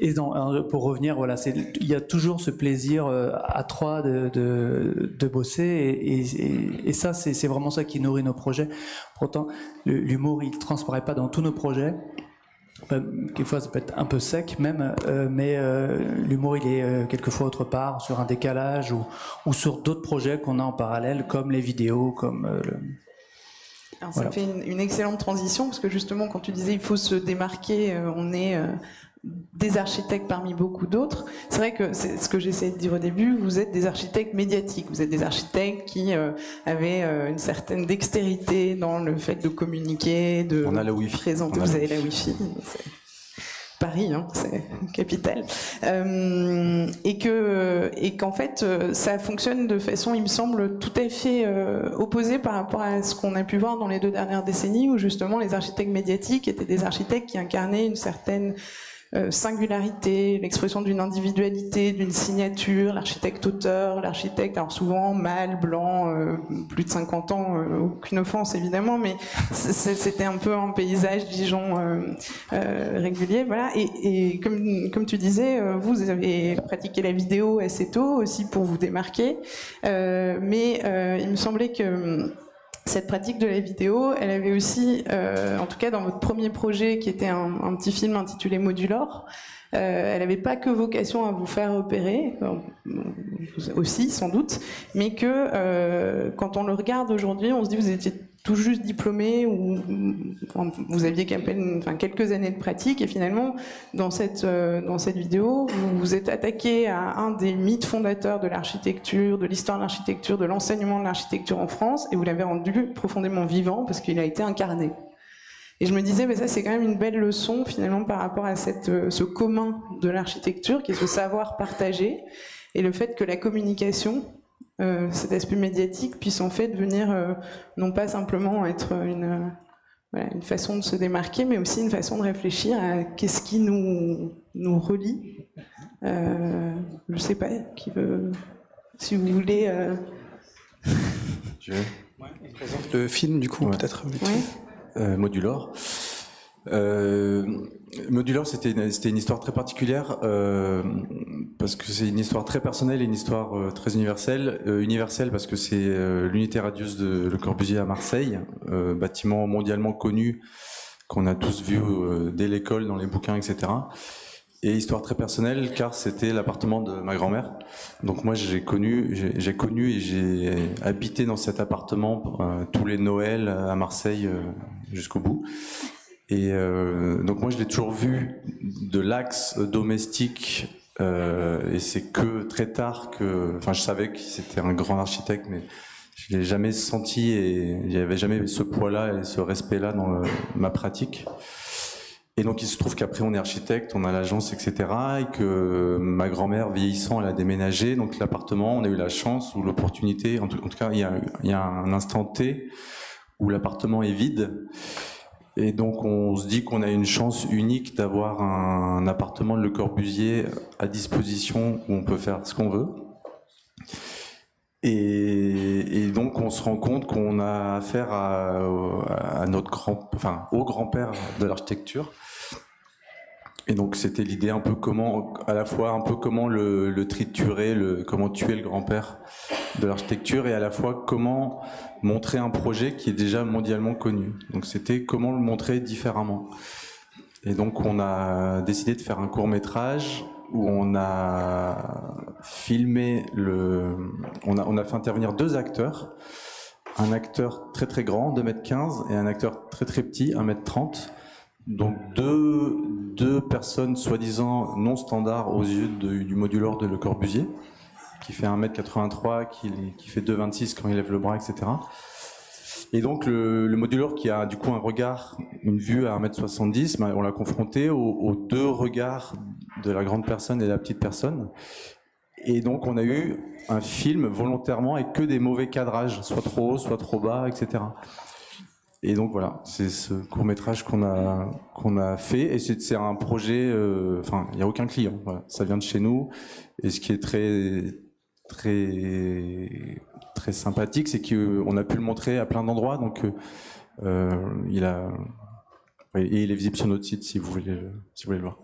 et dans, pour revenir, voilà, c'est il y a toujours ce plaisir à trois de, de, de bosser, et, et, et ça, c'est vraiment ça qui nourrit nos projets. Pourtant, l'humour, il transparaît pas dans tous nos projets. Quelquefois, ça peut être un peu sec même, euh, mais euh, l'humour, il est euh, quelquefois autre part, sur un décalage ou, ou sur d'autres projets qu'on a en parallèle, comme les vidéos, comme le... Alors, ça fait une, une, excellente transition, parce que justement, quand tu disais il faut se démarquer, on est des architectes parmi beaucoup d'autres. C'est vrai que c'est ce que j'essayais de dire au début, vous êtes des architectes médiatiques, vous êtes des architectes qui euh, avaient euh, une certaine dextérité dans le fait de communiquer, de On a la wifi. présenter. On vous avez la Wi-Fi. Paris, hein, c'est capitale, euh, et que et qu'en fait ça fonctionne de façon, il me semble, tout à fait euh, opposée par rapport à ce qu'on a pu voir dans les deux dernières décennies, où justement les architectes médiatiques étaient des architectes qui incarnaient une certaine singularité, l'expression d'une individualité, d'une signature, l'architecte-auteur, l'architecte, alors souvent mâle, blanc, euh, plus de 50 ans, euh, aucune offense évidemment, mais c'était un peu un paysage Dijon euh, euh, régulier, voilà. Et, et, comme, comme tu disais, vous avez pratiqué la vidéo assez tôt aussi pour vous démarquer, mais il me semblait que cette pratique de la vidéo, elle avait aussi, euh, en tout cas dans votre premier projet qui était un, petit film intitulé Modular, euh, elle n'avait pas que vocation à vous faire repérer, aussi sans doute, mais que euh, quand on le regarde aujourd'hui, on se dit vous étiez tout juste diplômé ou vous aviez quelques années de pratique et finalement dans cette euh, dans cette vidéo vous vous êtes attaqué à un des mythes fondateurs de l'architecture, de l'histoire de l'architecture, de l'enseignement de l'architecture en France et vous l'avez rendu profondément vivant parce qu'il a été incarné. Et je me disais, mais ça c'est quand même une belle leçon finalement par rapport à cette, euh, ce commun de l'architecture, qui est ce savoir partagé, et le fait que la communication, cet aspect médiatique, puisse en fait venir euh, non pas simplement être une, une façon de se démarquer, mais aussi une façon de réfléchir à qu'est-ce qui nous, nous relie. Euh, je sais pas, qui veut, si vous voulez. Je... le film du coup peut-être? Euh, Modulor. Euh, Modulor, c'était une, une, histoire très particulière euh, parce que c'est une histoire très personnelle et une histoire euh, très universelle. Euh, universelle parce que c'est euh, l'unité radieuse de Le Corbusier à Marseille, bâtiment mondialement connu qu'on a tous vu dès l'école, dans les bouquins, etc et histoire très personnelle car c'était l'appartement de ma grand-mère. Donc moi j'ai connu, j'ai connu et j'ai habité dans cet appartement tous les Noëls à Marseille jusqu'au bout. Et euh, donc moi je l'ai toujours vu de l'axe domestique et c'est que très tard que, enfin je savais que c'était un grand architecte mais je l'ai jamais senti et il n'y avait jamais ce poids-là et ce respect-là dans ma pratique. Et donc il se trouve qu'après on est architecte, on a l'agence, etc. Et que ma grand-mère vieillissant, elle a déménagé. Donc l'appartement, on a eu la chance ou l'opportunité, en, tout cas il y a un instant T où l'appartement est vide. Et donc on se dit qu'on a une chance unique d'avoir un, appartement de Le Corbusier à disposition où on peut faire ce qu'on veut. Et, donc on se rend compte qu'on a affaire à, notre grand, enfin au grand-père de l'architecture, et donc c'était l'idée un peu comment, à la fois un peu comment le, triturer, comment tuer le grand-père de l'architecture, et à la fois comment montrer un projet qui est déjà mondialement connu. Donc c'était comment le montrer différemment. Et donc on a décidé de faire un court métrage où on a filmé le, on a, on a fait intervenir deux acteurs, un acteur très très grand, 2m15, et un acteur très très petit, 1m30 donc deux, deux personnes soi-disant non standards aux yeux du modulor de Le Corbusier, qui fait 1m83, qui, qui fait 2,26 quand il lève le bras, etc. Et donc le, le modulor qui a du coup un regard, une vue à 1m70, ben, on l'a confronté aux, deux regards de la grande personne et de la petite personne. Et donc on a eu un film volontairement avec que des mauvais cadrages, soit trop haut, soit trop bas, etc. Et donc voilà, c'est ce court métrage qu'on a qu'on a fait et c'est un projet. Euh, enfin, il n'y a aucun client. Ça vient de chez nous et ce qui est très très très sympathique, c'est qu'on a pu le montrer à plein d'endroits. Donc euh, il a et il est visible sur notre site si vous voulez si vous voulez le voir.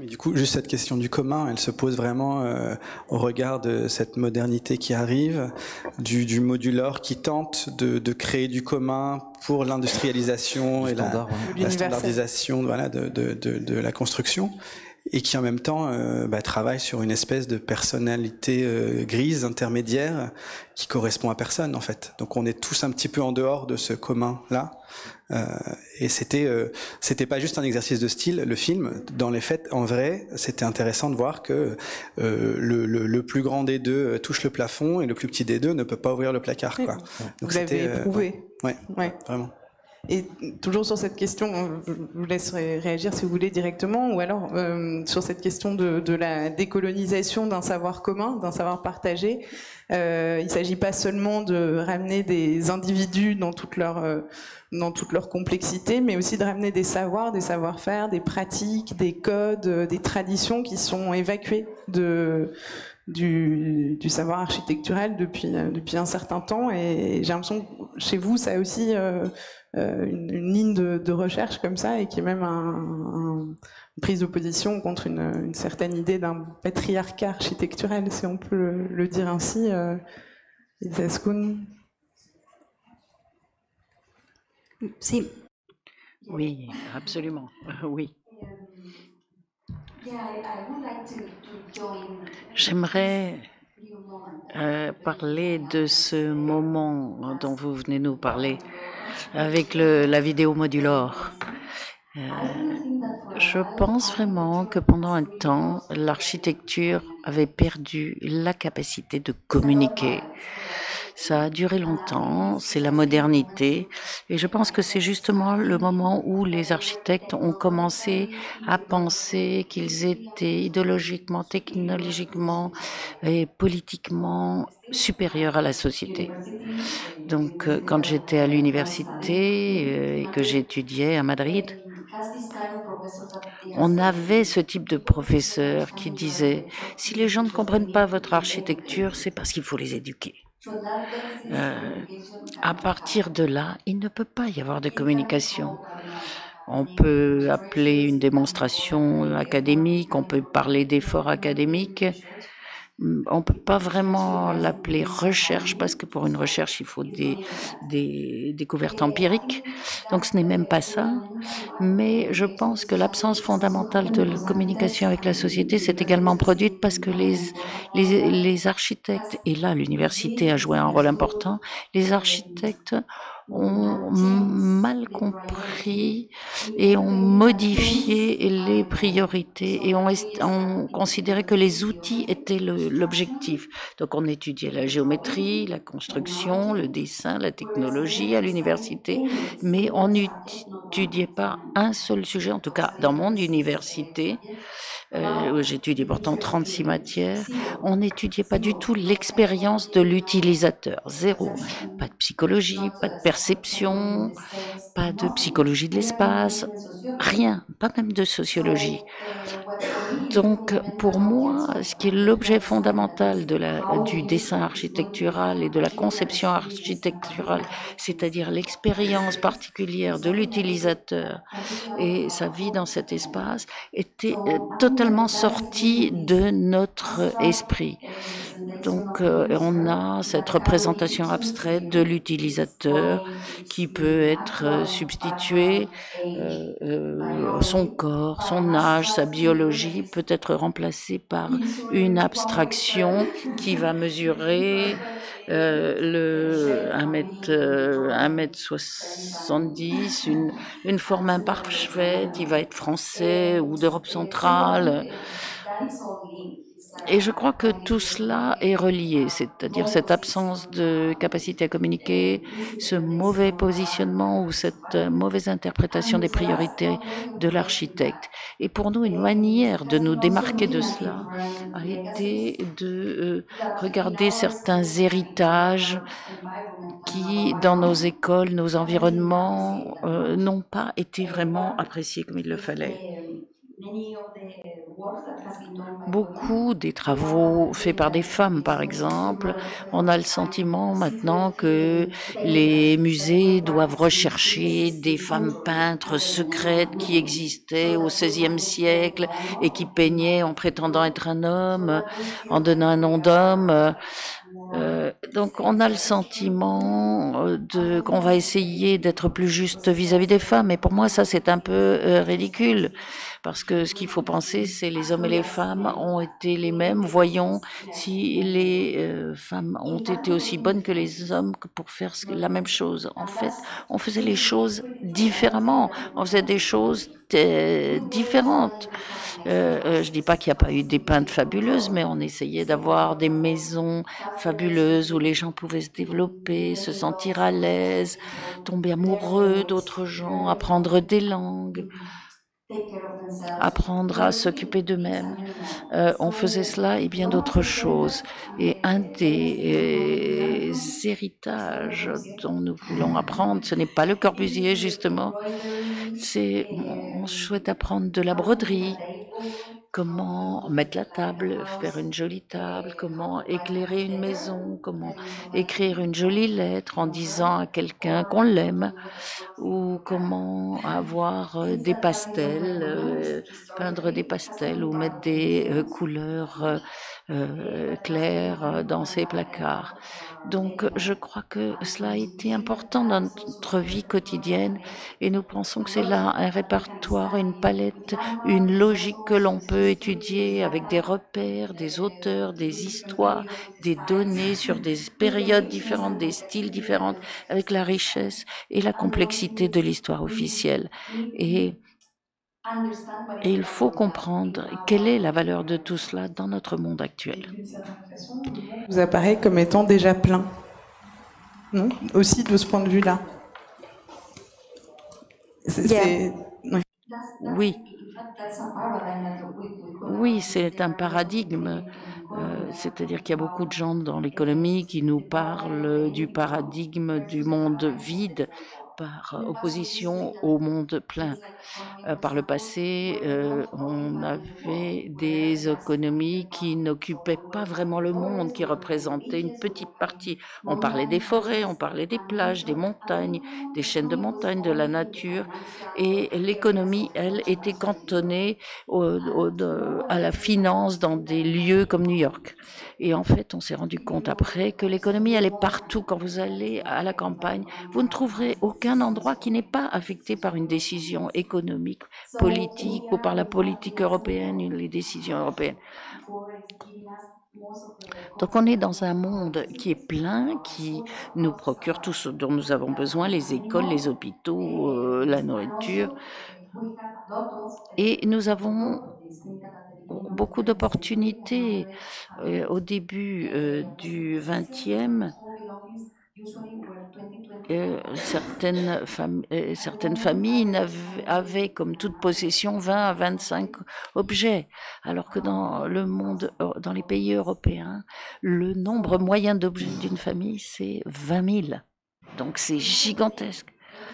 Du coup, juste cette question du commun, elle se pose vraiment euh, au regard de cette modernité qui arrive, du, du modular qui tente de, de, créer du commun pour l'industrialisation et la, la, standardisation voilà, de, de, de, la construction, et qui en même temps euh, bah, travaille sur une espèce de personnalité euh, grise, intermédiaire, qui correspond à personne en fait. Donc on est tous un petit peu en dehors de ce commun-là. Euh, et c'était euh, c'était pas juste un exercice de style. Le film, dans les faits, en vrai, c'était intéressant de voir que euh, le, le, le, plus grand des deux touche le plafond et le plus petit des deux ne peut pas ouvrir le placard. Quoi. Donc Vous l'avez éprouvé. Ouais, ouais, vraiment. Et toujours sur cette question, je vous laisserai réagir si vous voulez directement, ou alors euh, sur cette question de, de la décolonisation d'un savoir commun, d'un savoir partagé. Euh, il ne s'agit pas seulement de ramener des individus dans toute leur euh, dans toute leur complexité, mais aussi de ramener des savoirs, des savoir-faire, des pratiques, des codes, euh, des traditions qui sont évacués de du, du, savoir architectural depuis, euh, depuis un certain temps. Et j'ai l'impression que chez vous, ça a aussi euh, euh, une, une, ligne de, de, recherche comme ça et qui est même un, un, une prise d'opposition contre une, une, certaine idée d'un patriarcat architectural, si on peut le, le dire ainsi. Euh, Si. Oui, absolument. oui. J'aimerais euh, parler de ce moment dont vous venez nous parler avec le, la vidéo modulor. Euh, je pense vraiment que pendant un temps, l'architecture avait perdu la capacité de communiquer. Ça a duré longtemps, c'est la modernité, et je pense que c'est justement le moment où les architectes ont commencé à penser qu'ils étaient idéologiquement, technologiquement et politiquement supérieurs à la société. Donc, euh, quand j'étais à l'université euh, et que j'étudiais à Madrid, on avait ce type de professeur qui disait, si les gens ne comprennent pas votre architecture, c'est parce qu'il faut les éduquer. Euh, à partir de là, il ne peut pas y avoir de communication. On peut appeler une démonstration académique, on peut parler d'efforts académiques, on ne peut pas vraiment l'appeler recherche parce que pour une recherche, il faut des, découvertes empiriques. Donc ce n'est même pas ça. Mais je pense que l'absence fondamentale de communication avec la société s'est également produite parce que les, les architectes, et là l'université a joué un rôle important, les architectes ont mal compris et ont modifié les priorités et ont, ont considéré que les outils étaient l'objectif. Donc on étudiait la géométrie, la construction, le dessin, la technologie à l'université, mais on n'étudiait pas un seul sujet, en tout cas dans mon université, euh, j'étudiais pourtant 36 matières, on n'étudiait pas du tout l'expérience de l'utilisateur. Zéro. Pas de psychologie, pas de perception, pas de psychologie de l'espace, rien, pas même de sociologie. Donc, pour moi, ce qui est l'objet fondamental du dessin architectural et de la conception architecturale, c'est-à-dire l'expérience particulière de l'utilisateur et sa vie dans cet espace, était euh, totalement sorti de notre esprit. Donc, euh, on a cette représentation abstraite de l'utilisateur qui peut être euh, substitué, son corps, son âge, sa biologie peut être remplacé par une abstraction qui va mesurer euh, le 1 mètre, 1 euh, mètre 70, une, une forme imparfaite, qui va être français ou d'Europe centrale. Et je crois que tout cela est relié, c'est-à-dire cette absence de capacité à communiquer, ce mauvais positionnement ou cette mauvaise interprétation des priorités de l'architecte. Et pour nous, une manière de nous démarquer de cela a été de euh, regarder certains héritages qui, dans nos écoles, nos environnements, euh, n'ont pas été vraiment appréciés comme il le fallait. Beaucoup des travaux faits par des femmes, par exemple, on a le sentiment maintenant que les musées doivent rechercher des femmes peintres secrètes qui existaient au XVIe siècle et qui peignaient en prétendant être un homme, en donnant un nom d'homme. Euh, donc on a le sentiment euh, de qu'on va essayer d'être plus juste vis-à-vis des femmes, et pour moi ça c'est un peu euh, ridicule parce que ce qu'il faut penser c'est les hommes et les femmes ont été les mêmes. Voyons si les femmes ont été aussi bonnes que les hommes pour faire la même chose. En fait, on faisait les choses différemment, on faisait des choses différentes. Euh, euh, je dis pas qu'il n'y a pas eu des peintes fabuleuses, mais on essayait d'avoir des maisons fabuleuses où les gens pouvaient se développer, se sentir à l'aise, tomber amoureux d'autres gens, apprendre des langues apprendre à s'occuper d'eux-mêmes. Euh, on faisait cela et bien d'autres choses. Et un des euh, héritages dont nous voulons apprendre, ce n'est pas le Corbusier justement, c'est on souhaite apprendre de la broderie, comment mettre la table, faire une jolie table, comment éclairer une maison, comment écrire une jolie lettre en disant à quelqu'un qu'on l'aime, ou comment avoir euh, des pastels, euh, peindre des pastels ou mettre des euh, couleurs claires dans ses placards. Donc je crois que cela a été important dans notre vie quotidienne et nous pensons que c'est là un répertoire, une palette, une logique que l'on peut étudier avec des repères, des auteurs, des histoires, des données sur des périodes différentes, des styles différents, avec la richesse et la complexité de l'histoire officielle. Et, et il faut comprendre quelle est la valeur de tout cela dans notre monde actuel. Vous apparaît comme étant déjà plein, non? Aussi de ce point de vue-là. Oui. Oui, c'est un paradigme. Euh, c'est-à-dire qu'il y a beaucoup de gens dans l'économie qui nous parlent du paradigme du monde vide par opposition au monde plein. Euh, par le passé, euh, on avait des économies qui n'occupaient pas vraiment le monde, qui représentaient une petite partie. On parlait des forêts, on parlait des plages, des montagnes, des chaînes de montagnes, de la nature. Et l'économie, elle, était cantonnée à la finance dans des lieux comme New York. Et en fait, on s'est rendu compte après que l'économie, elle est partout. Quand vous allez à la campagne, vous ne trouverez aucun endroit qui n'est pas affecté par une décision économique, politique ou par la politique européenne, les décisions européennes. Donc on est dans un monde qui est plein, qui nous procure tout ce dont nous avons besoin, les écoles, les hôpitaux, euh, la nourriture. Et nous avons beaucoup d'opportunités euh, au début euh, du XXe. Euh, certaines, certaines familles avaient, comme toute possession, 20 à 25 objets, alors que dans le monde, dans les pays européens, le nombre moyen d'objets d'une famille, c'est 20 000. Donc c'est gigantesque.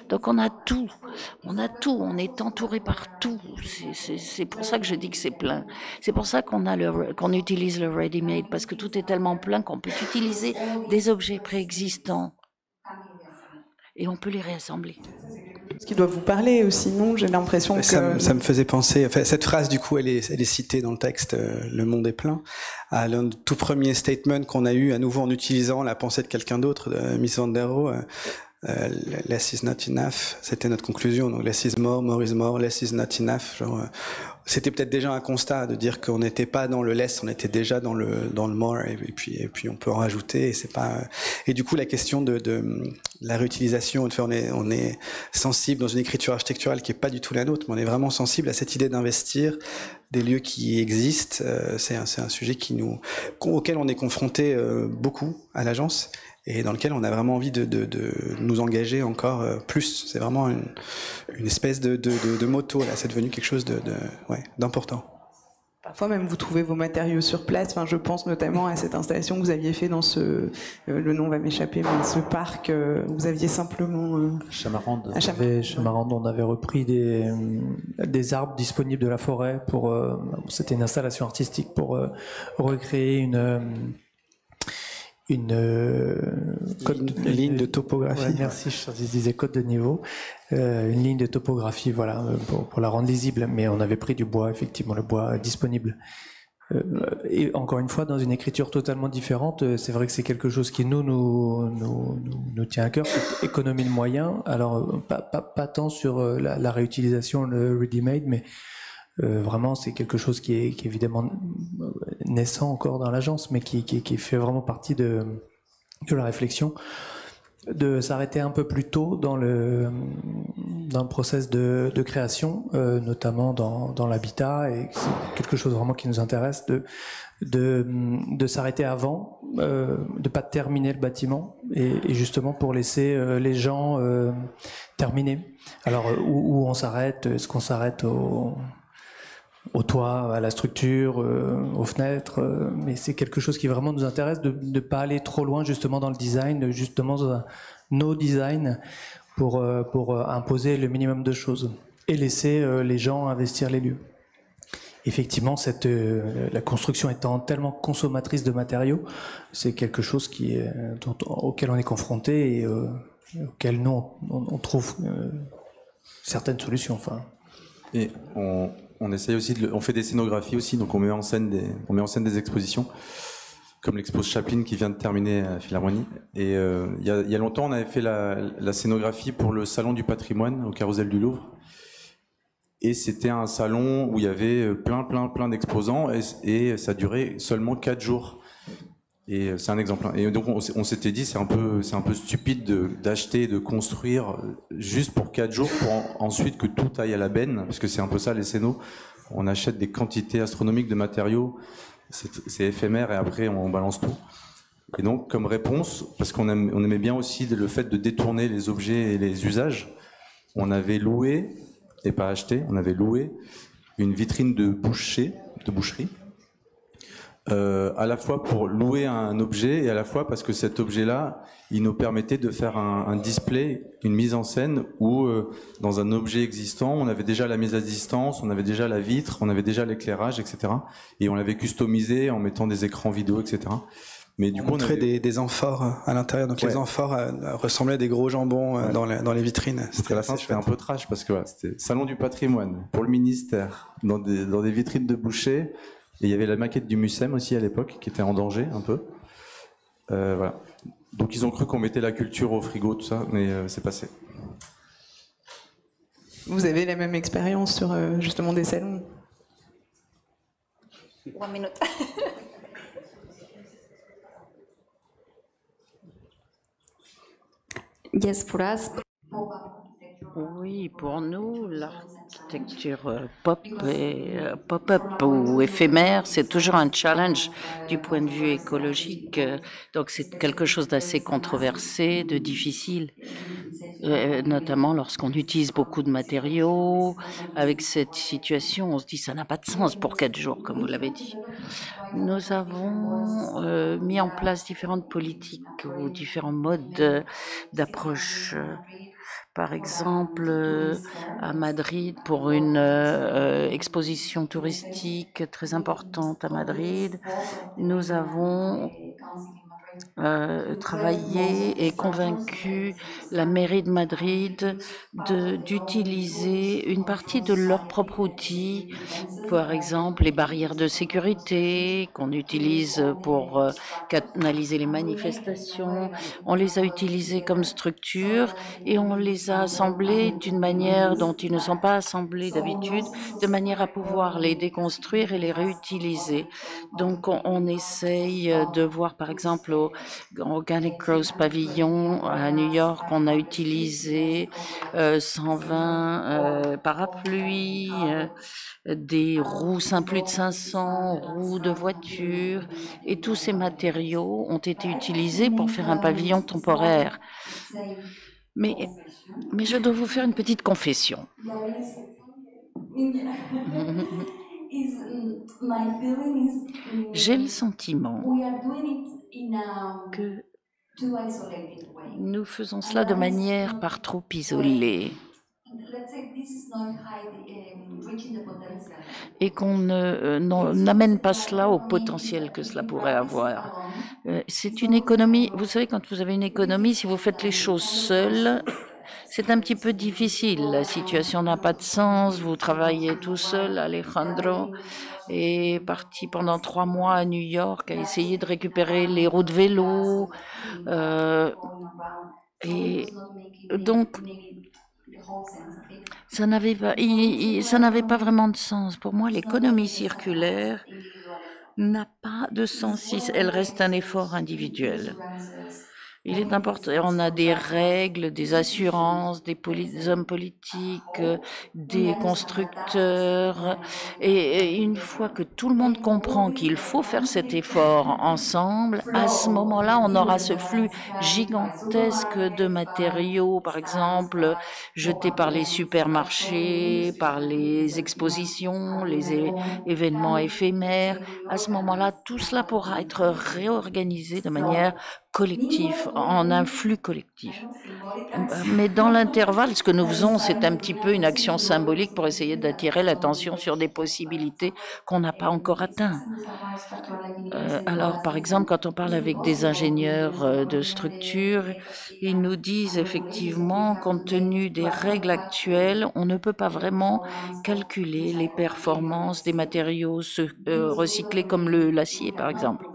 Donc on a tout, on a tout, on est entouré par tout. C'est pour ça que je dis que c'est plein. C'est pour ça qu'on qu'on utilise le ready-made parce que tout est tellement plein qu'on peut utiliser des objets préexistants et on peut les réassembler. Ce qui doit vous parler aussi, non? J'ai l'impression que... Ça, me faisait penser, enfin, cette phrase du coup, elle est, elle est citée dans le texte euh, Le monde est plein, à l'un tout premier statement qu'on a eu à nouveau en utilisant la pensée de quelqu'un d'autre, de Miss Van der Rohe, euh, euh, less is not enough, c'était notre conclusion. Donc less is more, more is more, less is not enough. Euh, c'était peut-être déjà un constat de dire qu'on n'était pas dans le less, on était déjà dans le dans le more, et, puis et puis on peut en rajouter. Et c'est pas. Et du coup, la question de, la réutilisation, on est on est sensible dans une écriture architecturale qui est pas du tout la nôtre, mais on est vraiment sensible à cette idée d'investir des lieux qui existent. Euh, c'est un, un sujet qui nous auquel on est confronté euh, beaucoup à l'agence et dans lequel on a vraiment envie de, de, de nous engager encore euh, plus. C'est vraiment une, une, espèce de, de, moto, là, c'est devenu quelque chose de, ouais, d'important. Parfois même vous trouvez vos matériaux sur place. Enfin, je pense notamment à cette installation que vous aviez fait dans ce, euh, le nom va m'échapper, mais ce parc. Euh, vous aviez simplement euh, Chamarande. À Chamarande, on avait repris des, des arbres disponibles de la forêt pour. C'était une installation artistique pour recréer une une, euh, ligne de topographie. merci, je disais code de niveau. Euh, une ligne de topographie, voilà, euh, pour, la rendre lisible. Mais on avait pris du bois, effectivement, le bois disponible. et encore une fois, dans une écriture totalement différente, c'est vrai que c'est quelque chose qui nous nous, nous, nous, tient à cœur, économie de moyens. Alors, pas, pas, pas tant sur la, la réutilisation, le ready-made, mais euh, vraiment, c'est quelque chose qui est, évidemment naissant encore dans l'agence, mais qui, fait vraiment partie de, la réflexion de s'arrêter un peu plus tôt dans le dans process de, création, euh, notamment dans, l'habitat, et c'est quelque chose vraiment qui nous intéresse de s'arrêter avant, euh, de pas terminer le bâtiment, et, justement pour laisser euh, les gens terminer. Alors où on s'arrête? Est-ce qu'on s'arrête au au toit, à la structure, euh, aux fenêtres, euh, mais c'est quelque chose qui vraiment nous intéresse de ne pas aller trop loin justement dans le design, justement dans nos designs pour, euh, pour imposer le minimum de choses et laisser les gens investir les lieux. effectivement, cette, la construction étant tellement consommatrice de matériaux, c'est quelque chose qui auquel on est confronté et auquel nous, on, trouve certaines solutions. Enfin. Et on, on fait des scénographies aussi, donc on met en scène des, expositions, comme l'expose Chaplin qui vient de terminer à Philharmonie. Et euh, il, y a, longtemps, on avait fait la, scénographie pour le Salon du patrimoine au Carrousel du Louvre. Et c'était un salon où il y avait plein, plein, plein d'exposants et, et, ça durait seulement quatre jours. Et euh, c'est un exemple. Et donc on, s'était dit c'est un peu stupide d'acheter, de, construire euh, juste pour quatre jours pour ensuite que tout aille à la benne, parce que c'est un peu ça les scénos. On achète des quantités astronomiques de matériaux, c'est éphémère et après on balance tout. Et donc comme réponse, parce qu'on on aimait bien aussi le fait de détourner les objets et les usages, on avait loué et pas acheté, on avait loué une vitrine de boucherie euh, à la fois pour louer un objet et à la fois parce que cet objet-là, il nous permettait de faire un, un display, une mise en scène où euh, dans un objet existant, on avait déjà la mise à distance, on avait déjà la vitre, on avait déjà l'éclairage, etc. Et on l'avait customisé en mettant des écrans vidéo, etc. Mais du on coup, on avait... des, des, amphores à l'intérieur. Donc ouais. les amphores euh, ressemblaient à des gros jambons euh, ouais. dans, les, dans, les, vitrines. C'était à la fin, c'était un peu trash parce que voilà, c'était salon du patrimoine pour le ministère, dans des, dans des vitrines de boucher. Et il y avait la maquette du Mucem aussi à l'époque, qui était en danger un peu. Euh, voilà. Donc ils ont cru qu'on mettait la culture au frigo, tout ça, mais euh, c'est passé. Vous avez la même expérience sur euh, justement des salons? One minute. yes, for us. Oui, pour nous, l'architecture euh, pop et euh, pop-up ou éphémère, c'est toujours un challenge du point de vue écologique. Donc c'est quelque chose d'assez controversé, de difficile, euh, notamment lorsqu'on utilise beaucoup de matériaux. Avec cette situation, on se dit ça n'a pas de sens pour quatre jours, comme vous l'avez dit. Nous avons euh, mis en place différentes politiques ou différents modes d'approche par exemple euh, à Madrid pour une euh, exposition touristique très importante à Madrid. Nous avons euh, travaillé et convaincu la mairie de Madrid d'utiliser une partie de leurs propres outils, par exemple les barrières de sécurité qu'on utilise pour euh, canaliser les manifestations. On les a utilisées comme structure et on les a assemblées d'une manière dont ils ne sont pas assemblés d'habitude, de manière à pouvoir les déconstruire et les réutiliser. Donc on, on essaye de voir par exemple au Organic Growth Pavillon à New York, on a utilisé euh, 120 euh, parapluies, euh, des roues, plus de 500 roues de voiture, et tous ces matériaux ont été utilisés pour faire un pavillon temporaire. Mais, mais je dois vous faire une petite confession. J'ai le sentiment que nous faisons cela de manière par trop isolée et qu'on n'amène pas cela au potentiel que cela pourrait avoir. Euh, c'est une économie, vous savez, quand vous avez une économie, si vous faites les choses seules, c'est un petit peu difficile. La situation n'a pas de sens. Vous travaillez tout seul, Alejandro est parti pendant trois mois à New York à essayer de récupérer les roues de vélo. Euh, et donc, ça n'avait pas, ça n'avait pas vraiment de sens. Pour moi, l'économie circulaire n'a pas de sens si elle reste un effort individuel. Il est important. On a des règles, des assurances, des, hommes politiques, des constructeurs. Et, une fois que tout le monde comprend qu'il faut faire cet effort ensemble, à ce moment-là, on aura ce flux gigantesque de matériaux, par exemple, jetés par les supermarchés, par les expositions, les événements éphémères. À ce moment-là, tout cela pourra être réorganisé de manière collective en un flux collectif. Mais dans l'intervalle, ce que nous faisons, c'est un petit peu une action symbolique pour essayer d'attirer l'attention sur des possibilités qu'on n'a pas encore atteintes. Euh, alors, par exemple, quand on parle avec des ingénieurs euh, de structure, ils nous disent effectivement, compte tenu des règles actuelles, on ne peut pas vraiment calculer les performances des matériaux euh, recyclés comme l'acier, par exemple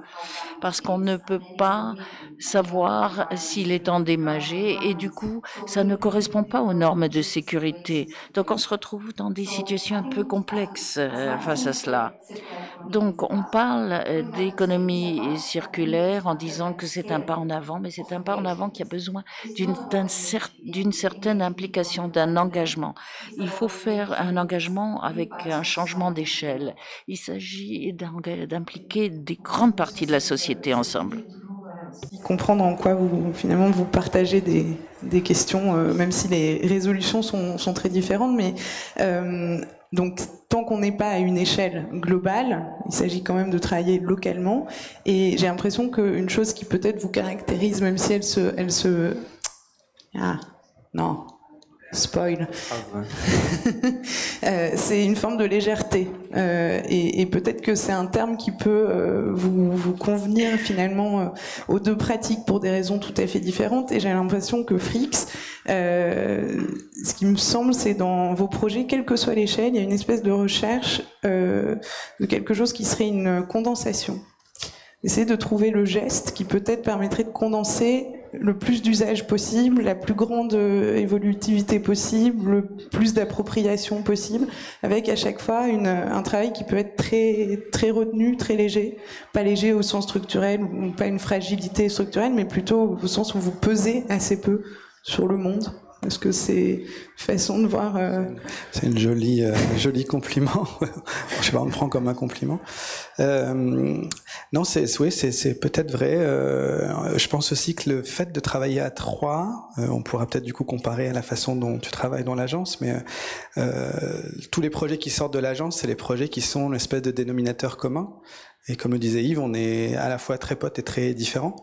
parce qu'on ne peut pas savoir s'il est endommagé et du coup, ça ne correspond pas aux normes de sécurité. Donc, on se retrouve dans des situations un peu complexes euh, face à cela. Donc, on parle euh, d'économie circulaire en disant que c'est un pas en avant, mais c'est un pas en avant qui a besoin d'une certaine implication, d'un engagement. Il faut faire un engagement avec un changement d'échelle. Il s'agit d'impliquer des grandes parties de la société ensemble. Comprendre en quoi vous finalement vous partagez des, questions, euh, même si les résolutions sont, sont très différentes, mais euh, donc tant qu'on n'est pas à une échelle globale, il s'agit quand même de travailler localement. Et j'ai l'impression qu'une chose qui peut-être vous caractérise, même si elle se, elle se, ah non, spoil. Ah euh, c'est une forme de légèreté. Euh, et, peut-être que c'est un terme qui peut euh, vous, convenir finalement aux deux pratiques pour des raisons tout à fait différentes. Et j'ai l'impression que Frix, ce qui me semble, c'est dans vos projets, quelle que soit l'échelle, il y a une espèce de recherche de quelque chose qui serait une condensation. Essayer de trouver le geste qui peut-être permettrait de condenser le plus d'usage possible, la plus grande euh, évolutivité possible, le plus d'appropriation possible, avec à chaque fois une, un travail qui peut être très, très retenu, très léger, pas léger au sens structurel ou pas une fragilité structurelle, mais plutôt au sens où vous pesez assez peu sur le monde. Est-ce que c'est façon de voir euh, C'est une jolie, euh, joli compliment. je sais pas, on le prend comme un compliment. Euh, non, c'est oui, c'est peut-être vrai. Euh, je pense aussi que le fait de travailler à trois, on pourra peut-être du coup comparer à la façon dont tu travailles dans l'agence, mais tous les projets qui sortent de l'agence, c'est les projets qui sont l'espèce de dénominateur commun. Et comme le disait Yves, on est à la fois très potes et très différents.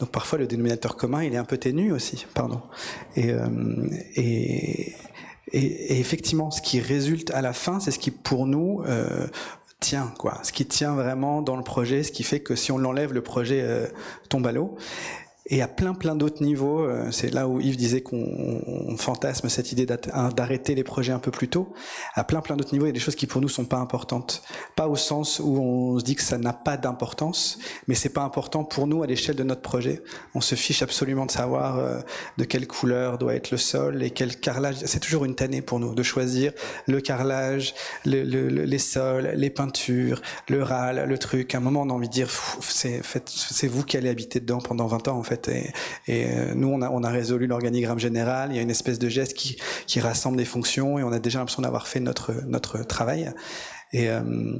Donc parfois le dénominateur commun, il est un peu ténu aussi, pardon. Et, euh, effectivement, ce qui résulte à la fin, c'est ce qui pour nous euh, tient, quoi. Ce qui tient vraiment dans le projet, ce qui fait que si on l'enlève, le projet euh, tombe à l'eau. Et à plein plein d'autres niveaux, euh, c'est là où Yves disait qu'on fantasme cette idée d'arrêter les projets un peu plus tôt. À plein plein d'autres niveaux, il y a des choses qui pour nous sont pas importantes. Pas au sens où on se dit que ça n'a pas d'importance, mais c'est pas important pour nous à l'échelle de notre projet. On se fiche absolument de savoir euh, de quelle couleur doit être le sol et quel carrelage. C'est toujours une tannée pour nous de choisir le carrelage, le, le, les sols, les peintures, le râle, le truc. À un moment, on a envie de dire, c'est vous qui allez habiter dedans pendant 20 ans en fait. Et, euh, nous, on a, on a résolu l'organigramme général. Il y a une espèce de geste qui, qui rassemble des fonctions et on a déjà l'impression d'avoir fait notre, notre travail. Et, euh,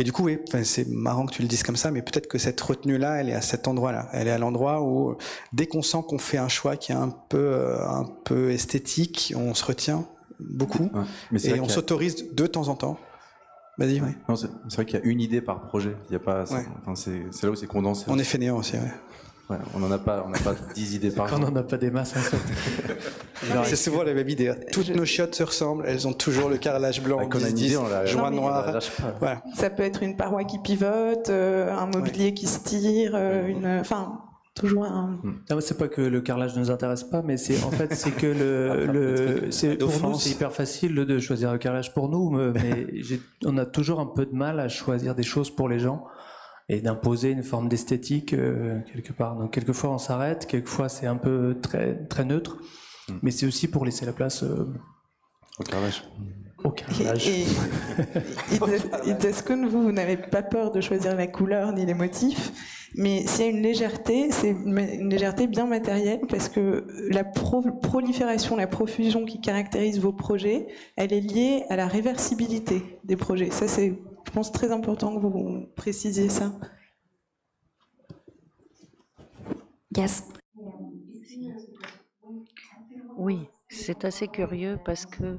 et du coup, oui, c'est marrant que tu le dises comme ça, mais peut-être que cette retenue-là, elle est à cet endroit-là. Elle est à l'endroit où, dès qu'on sent qu'on fait un choix qui est un peu, euh, un peu esthétique, on se retient beaucoup et on s'autorise de temps en temps. Vas-y, oui. C'est vrai qu'il y a une idée par projet. Il y a pas. C'est là où c'est condensé. On est fainéant aussi. Ouais on n'en a pas, on n'a pas 10 idées par Quand on n'en a pas des masses, en fait. c'est souvent la même idée. Toutes nos chiottes se ressemblent, elles ont toujours le carrelage blanc, Quand on a une idée, on la, joint noir. Ça peut être une paroi qui pivote, euh, un mobilier qui se tire, euh, une, enfin, toujours un. Hmm. c'est pas que le carrelage ne nous intéresse pas, mais c'est en fait c'est que le, le c'est pour nous c'est hyper facile de choisir le carrelage pour nous, mais on a toujours un peu de mal à choisir des choses pour les gens et d'imposer une forme d'esthétique euh, quelque part. Donc quelquefois on s'arrête, quelquefois c'est un peu très très neutre, hmm. mais c'est aussi pour laisser la place euh, au carrelage. Au carrelage. Et, est-ce que vous, vous n'avez pas peur de choisir la couleur ni les motifs mais s'il y a une légèreté, c'est une légèreté bien matérielle parce que la prolifération, la profusion qui caractérise vos projets, elle est liée à la réversibilité des projets. Ça, c'est je pense très important que vous précisiez ça. Oui, c'est assez curieux parce que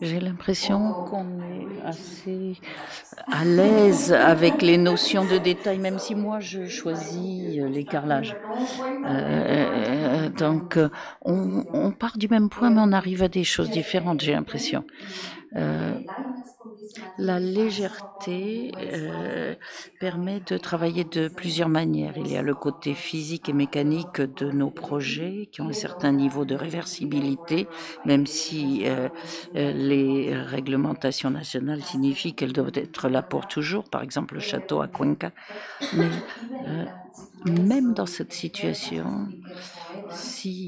j'ai l'impression qu'on est assez à l'aise avec les notions de détail, même si moi je choisis les carrelages. Euh, donc on, on, part du même point, mais on arrive à des choses différentes, j'ai l'impression. Euh, la légèreté euh, permet de travailler de plusieurs manières. Il y a le côté physique et mécanique de nos projets qui ont un certain niveau de réversibilité, même si euh, les réglementations nationales signifient qu'elles doivent être là pour toujours, par exemple le château à Cuenca. Mais même dans cette situation, si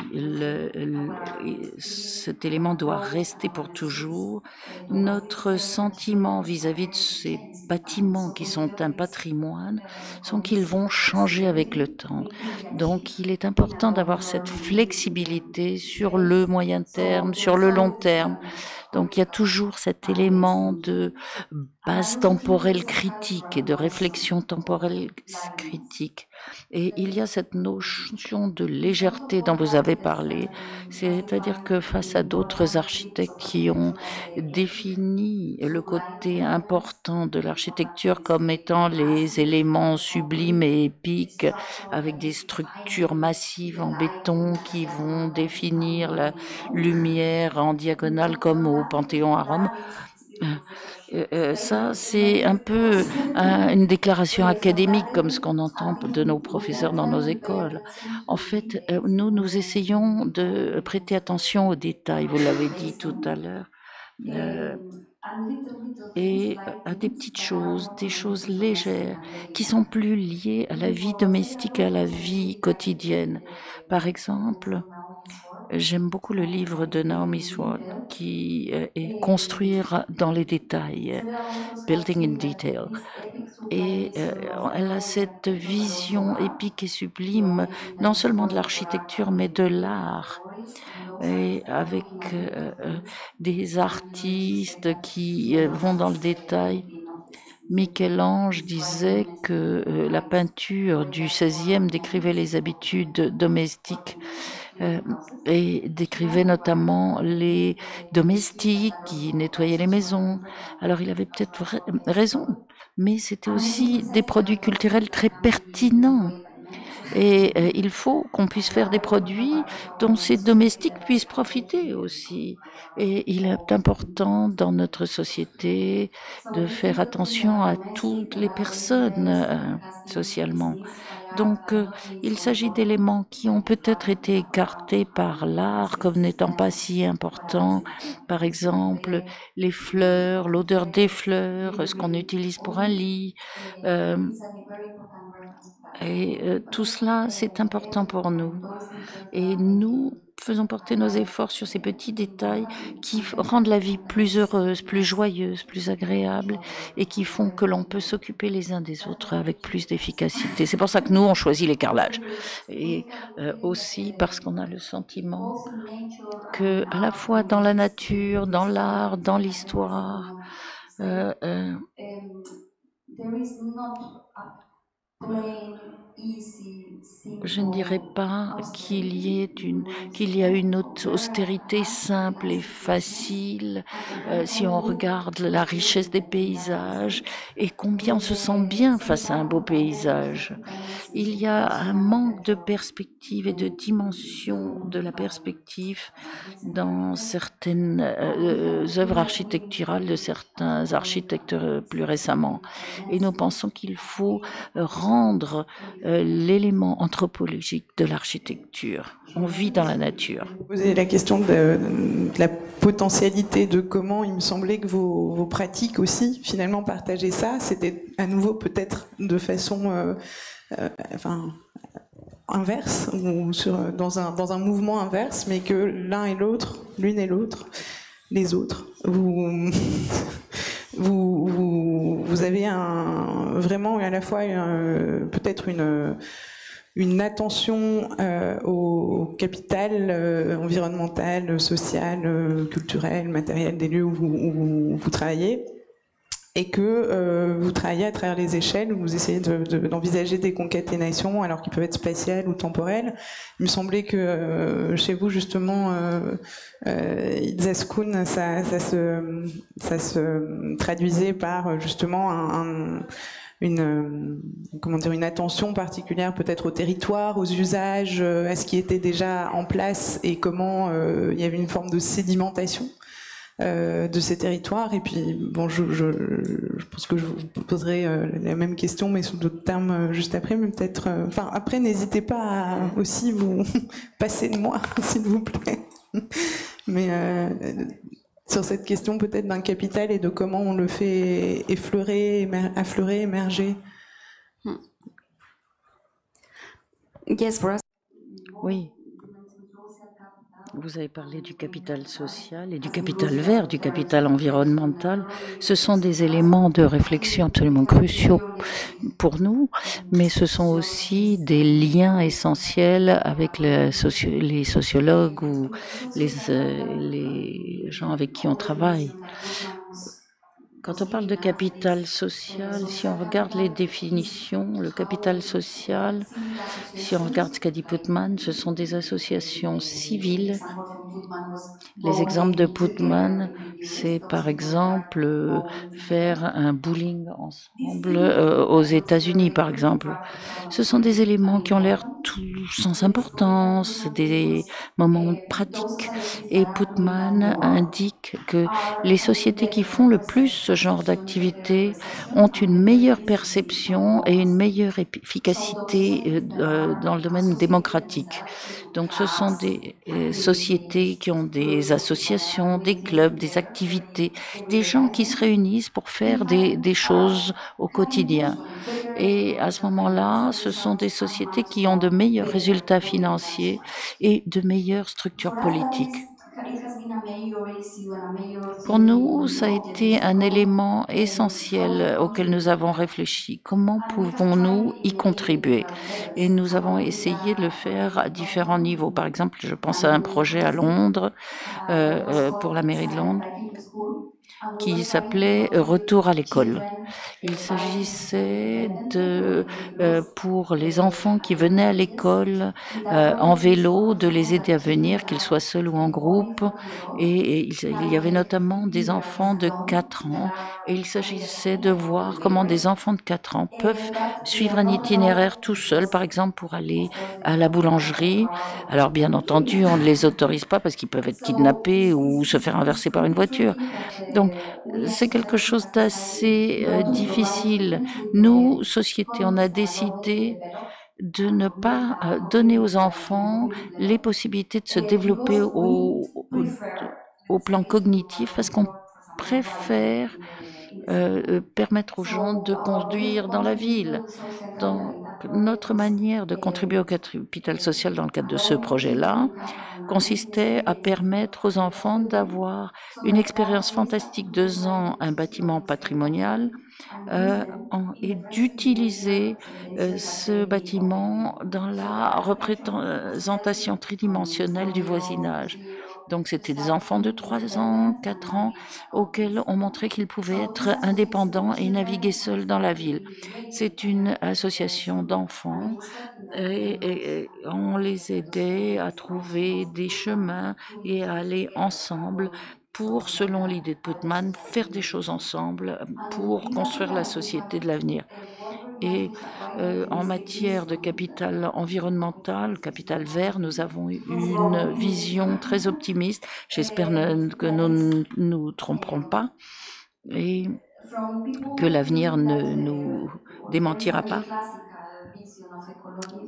cet élément doit rester pour toujours, notre sentiment vis-à-vis de ces bâtiments qui sont un patrimoine sont qu'ils vont changer avec le temps. Donc il est important d'avoir cette flexibilité sur le moyen terme, sur le long terme. Donc il y a toujours cet élément de base temporelle critique et de réflexion temporelle critique. Et il y a cette notion de légèreté dont vous avez parlé, c'est-à-dire que face à d'autres architectes qui ont défini le côté important de l'architecture comme étant les éléments sublimes et épiques avec des structures massives en béton qui vont définir la lumière en diagonale comme au Panthéon à Rome, ça, c'est un peu une déclaration académique, comme ce qu'on entend de nos professeurs dans nos écoles. En fait, euh, nous, nous essayons de prêter attention aux détails, vous l'avez dit tout à l'heure, et à des petites choses, des choses légères, qui sont plus liées à la vie domestique, à la vie quotidienne. Par exemple, J'aime beaucoup le livre de Naomi Swan qui euh, est Construire dans les détails, Building in Detail. Et euh, elle a cette vision épique et sublime, non seulement de l'architecture, mais de l'art. Et avec euh, des artistes qui vont dans le détail. Michel-Ange disait que la peinture du XVIe décrivait les habitudes domestiques euh, et décrivait notamment les domestiques qui nettoyaient les maisons. Alors il avait peut-être raison, mais c'était aussi des produits culturels très pertinents. Et euh, il faut qu'on puisse faire des produits dont ces domestiques puissent profiter aussi. Et il est important dans notre société de faire attention à toutes les personnes euh, socialement. Donc, euh, il s'agit d'éléments qui ont peut-être été écartés par l'art comme n'étant pas si importants. Par exemple, les fleurs, l'odeur des fleurs, ce qu'on utilise pour un lit. Euh, et euh, tout cela, c'est important pour nous. Et nous faisons porter nos efforts sur ces petits détails qui rendent la vie plus heureuse, plus joyeuse, plus agréable et qui font que l'on peut s'occuper les uns des autres avec plus d'efficacité. C'est pour ça que nous, on choisit les. Et euh, aussi parce qu'on a le sentiment que, à la fois dans la nature, dans l'art, dans l'histoire, euh, euh, je ne dirais pas qu'il y, a une austérité simple et facile euh, si on regarde la richesse des paysages et combien on se sent bien face à un beau paysage. Il y a un manque de perspective et de dimension de la perspective dans certaines euh, œuvres architecturales de certains architectes plus récemment. Et nous pensons qu'il faut rendre euh, l'élément anthropologique de l'architecture. On vit dans la nature. Vous posez la question de, la potentialité de comment il me semblait que vos, pratiques aussi finalement partageaient ça. C'était à nouveau peut-être de façon euh, euh, inverse ou dans, un, dans un mouvement inverse, mais que l'un et l'autre, l'une et l'autre, les autres, vous vous, vous, vous, avez un, vraiment à la fois peut-être une, une attention euh, au capital euh, environnemental, social, euh, culturel, matériel des lieux où vous, où vous travaillez, et que euh, vous travaillez à travers les échelles, vous essayez d'envisager de, des concaténations alors qu'ils peuvent être spatiales ou temporelles. Il me semblait que euh, chez vous, justement, euh, euh, ça, ça, se, ça se traduisait par justement un, une, comment dire, une attention particulière peut-être au territoire, aux usages, à ce qui était déjà en place et comment il y avait une forme de sédimentation euh, de ces territoires. Et puis, bon, je, je, je pense que je vous poserai euh, la même question, mais sous d'autres termes euh, juste après. Mais peut-être, enfin, après, n'hésitez pas à aussi vous passer de moi, s'il vous plaît. mais sur cette question peut-être d'un capital et de comment on le fait effleurer, affleurer, émerger. Yes, Oui. Vous avez parlé du capital social et du capital vert, du capital environnemental. Ce sont des éléments de réflexion absolument cruciaux pour nous, mais ce sont aussi des liens essentiels avec les, sociologues ou les, euh, les gens avec qui on travaille. Quand on parle de capital social, si on regarde les définitions, le capital social, si on regarde ce qu'a dit Putman, ce sont des associations civiles. Les exemples de Putman, c'est par exemple faire un bowling ensemble euh, aux États-Unis, par exemple. Ce sont des éléments qui ont l'air tout sans importance, des moments pratiques. Et Putman indique que les sociétés qui font le plus ce genre d'activités ont une meilleure perception et une meilleure efficacité euh, euh, dans le domaine démocratique. Donc ce sont des euh, sociétés qui ont des associations, des clubs, des activités, des gens qui se réunissent pour faire des, des choses au quotidien. Et à ce moment-là, ce sont des sociétés qui ont de meilleurs résultats financiers et de meilleures structures politiques. Pour nous, ça a été un élément essentiel auquel nous avons réfléchi. Comment pouvons-nous y contribuer? Et nous avons essayé de le faire à différents niveaux. Par exemple, je pense à un projet à Londres, euh, euh, pour la mairie de Londres, qui s'appelait Retour à l'école. Il s'agissait de, euh, pour les enfants qui venaient à l'école euh, en vélo, de les aider à venir, qu'ils soient seuls ou en groupe. Et, il y avait notamment des enfants de 4 ans. Et il s'agissait de voir comment des enfants de 4 ans peuvent suivre un itinéraire tout seuls, par exemple pour aller à la boulangerie. Alors bien entendu, on ne les autorise pas parce qu'ils peuvent être kidnappés ou se faire inverser par une voiture. Donc c'est quelque chose d'assez euh, difficile. Nous, société, on a décidé de ne pas euh, donner aux enfants les possibilités de se développer au, au, plan cognitif parce qu'on préfère euh, permettre aux gens de conduire dans la ville. Donc, notre manière de contribuer au capital social dans le cadre de ce projet-là consistait à permettre aux enfants d'avoir une expérience fantastique de deux ans, un bâtiment patrimonial, euh, et d'utiliser euh, ce bâtiment dans la représentation tridimensionnelle du voisinage. Donc c'était des enfants de 3 ans, 4 ans, auxquels on montrait qu'ils pouvaient être indépendants et naviguer seuls dans la ville. C'est une association d'enfants et, on les aidait à trouver des chemins et à aller ensemble pour, selon l'idée de Putman, faire des choses ensemble pour construire la société de l'avenir. Et euh, en matière de capital environnemental, capital vert, nous avons une vision très optimiste. J'espère que nous ne nous tromperons pas et que l'avenir ne nous démentira pas.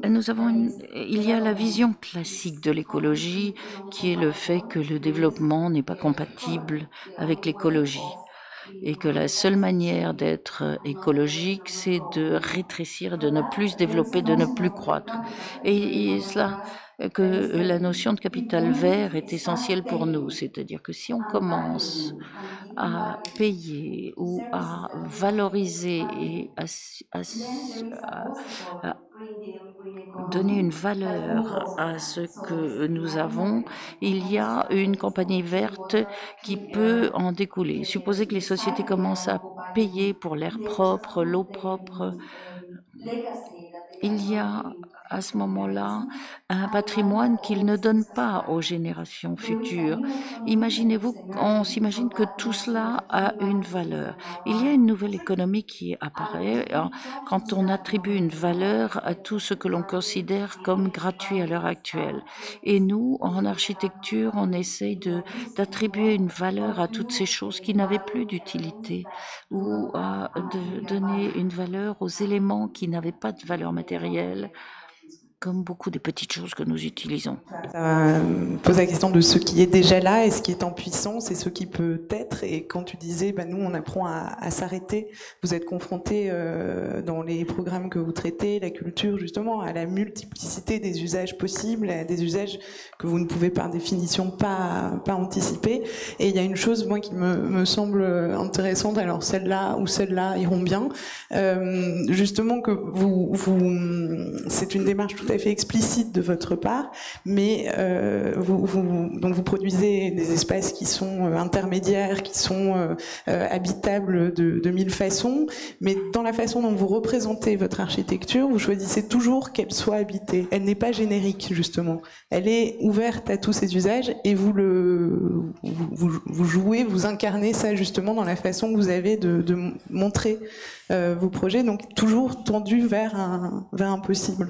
Nous avons il y a la vision classique de l'écologie qui est le fait que le développement n'est pas compatible avec l'écologie et que la seule manière d'être écologique, c'est de rétrécir, de ne plus se développer, de ne plus croître. Et, cela, que la notion de capital vert est essentielle pour nous, c'est-à-dire que si on commence à payer ou à valoriser et à, donner une valeur à ce que nous avons, il y a une compagnie verte qui peut en découler. Supposez que les sociétés commencent à payer pour l'air propre, l'eau propre, il y a à ce moment-là un patrimoine qu'il ne donne pas aux générations futures. Imaginez-vous, on s'imagine que tout cela a une valeur. Il y a une nouvelle économie qui apparaît hein, quand on attribue une valeur à tout ce que l'on considère comme gratuit à l'heure actuelle. Et nous, en architecture, on essaye d'attribuer une valeur à toutes ces choses qui n'avaient plus d'utilité ou de donner une valeur aux éléments qui n'avaient pas de valeur matérielle comme beaucoup de petites choses que nous utilisons. Ça pose la question de ce qui est déjà là et ce qui est en puissance et ce qui peut être. Et quand tu disais, bah, nous, on apprend à, s'arrêter, vous êtes confrontés euh, dans les programmes que vous traitez, la culture, justement, à la multiplicité des usages possibles, à des usages que vous ne pouvez par définition pas, anticiper. Et il y a une chose, moi, qui me, semble intéressante, alors celle-là ou celle-là iront bien, euh, justement que vous c'est une démarche tout fait explicite de votre part, mais euh, vous, donc vous produisez des espaces qui sont euh, intermédiaires, qui sont euh, habitables de, mille façons, mais dans la façon dont vous représentez votre architecture, vous choisissez toujours qu'elle soit habitée. Elle n'est pas générique, justement. Elle est ouverte à tous ces usages et vous le jouez, vous incarnez ça justement dans la façon que vous avez de, montrer vos projets, donc toujours tendu vers un possible.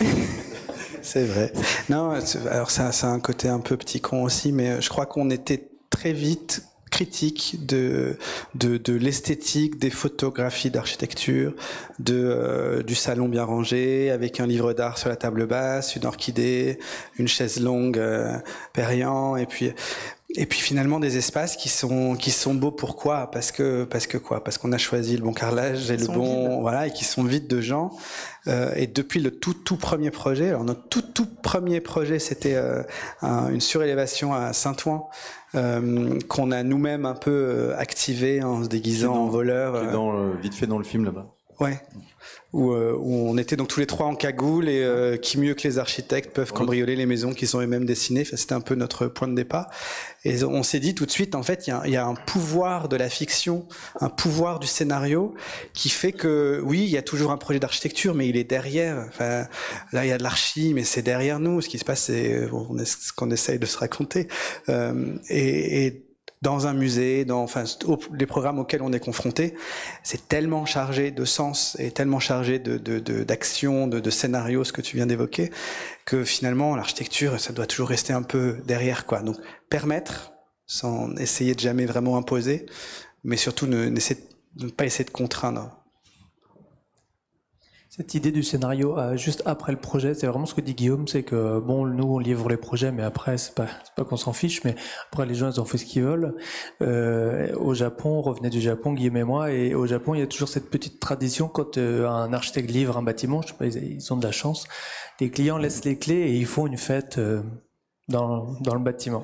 c'est vrai. Non, alors ça, ça a un côté un peu petit con aussi, mais je crois qu'on était très vite critique de de, de l'esthétique des photographies d'architecture de euh, du salon bien rangé avec un livre d'art sur la table basse une orchidée une chaise longue euh, Perriand et puis et puis finalement des espaces qui sont qui sont beaux. Pourquoi? Parce que parce que quoi? Parce qu'on a choisi le bon carrelage et le bon voilà et qui sont vides de gens euh, et depuis le tout tout premier projet alors notre tout tout premier projet c'était euh, une surélévation à Saint-Ouen euh, qu'on a nous-mêmes un peu activé en se déguisant en voleur qui est dans, vite fait dans le film là-bas. Ouais où, euh, où, on était donc tous les trois en cagoule et euh, qui mieux que les architectes peuvent cambrioler les maisons qu'ils ont eux-mêmes dessinées. Enfin, C'était un peu notre point de départ. Et on s'est dit tout de suite, en fait, il y, y, a, un pouvoir de la fiction, un pouvoir du scénario qui fait que, oui, il y a toujours un projet d'architecture, mais il est derrière. Enfin, là, il y a de l'archi, mais c'est derrière nous. Ce qui se passe, c'est ce qu'on essaye de se raconter. Euh, et, et dans un musée, dans enfin les programmes auxquels on est confronté, c'est tellement chargé de sens et tellement chargé de d'action, de, de, de, scénario, ce que tu viens d'évoquer, que finalement l'architecture, ça doit toujours rester un peu derrière quoi. Donc permettre, sans essayer de jamais vraiment imposer, mais surtout ne, ne pas essayer de contraindre. Cette idée du scénario euh, juste après le projet, c'est vraiment ce que dit Guillaume, c'est que bon, nous on livre les projets, mais après c'est pas pas qu'on s'en fiche, mais après les gens ils ont fait ce qu'ils veulent. Euh, au Japon, on revenait du Japon, Guillaume et moi, et au Japon il y a toujours cette petite tradition quand euh, un architecte livre un bâtiment, je sais pas, ils, ont de la chance, les clients laissent les clés et ils font une fête. Euh, dans, dans, le bâtiment.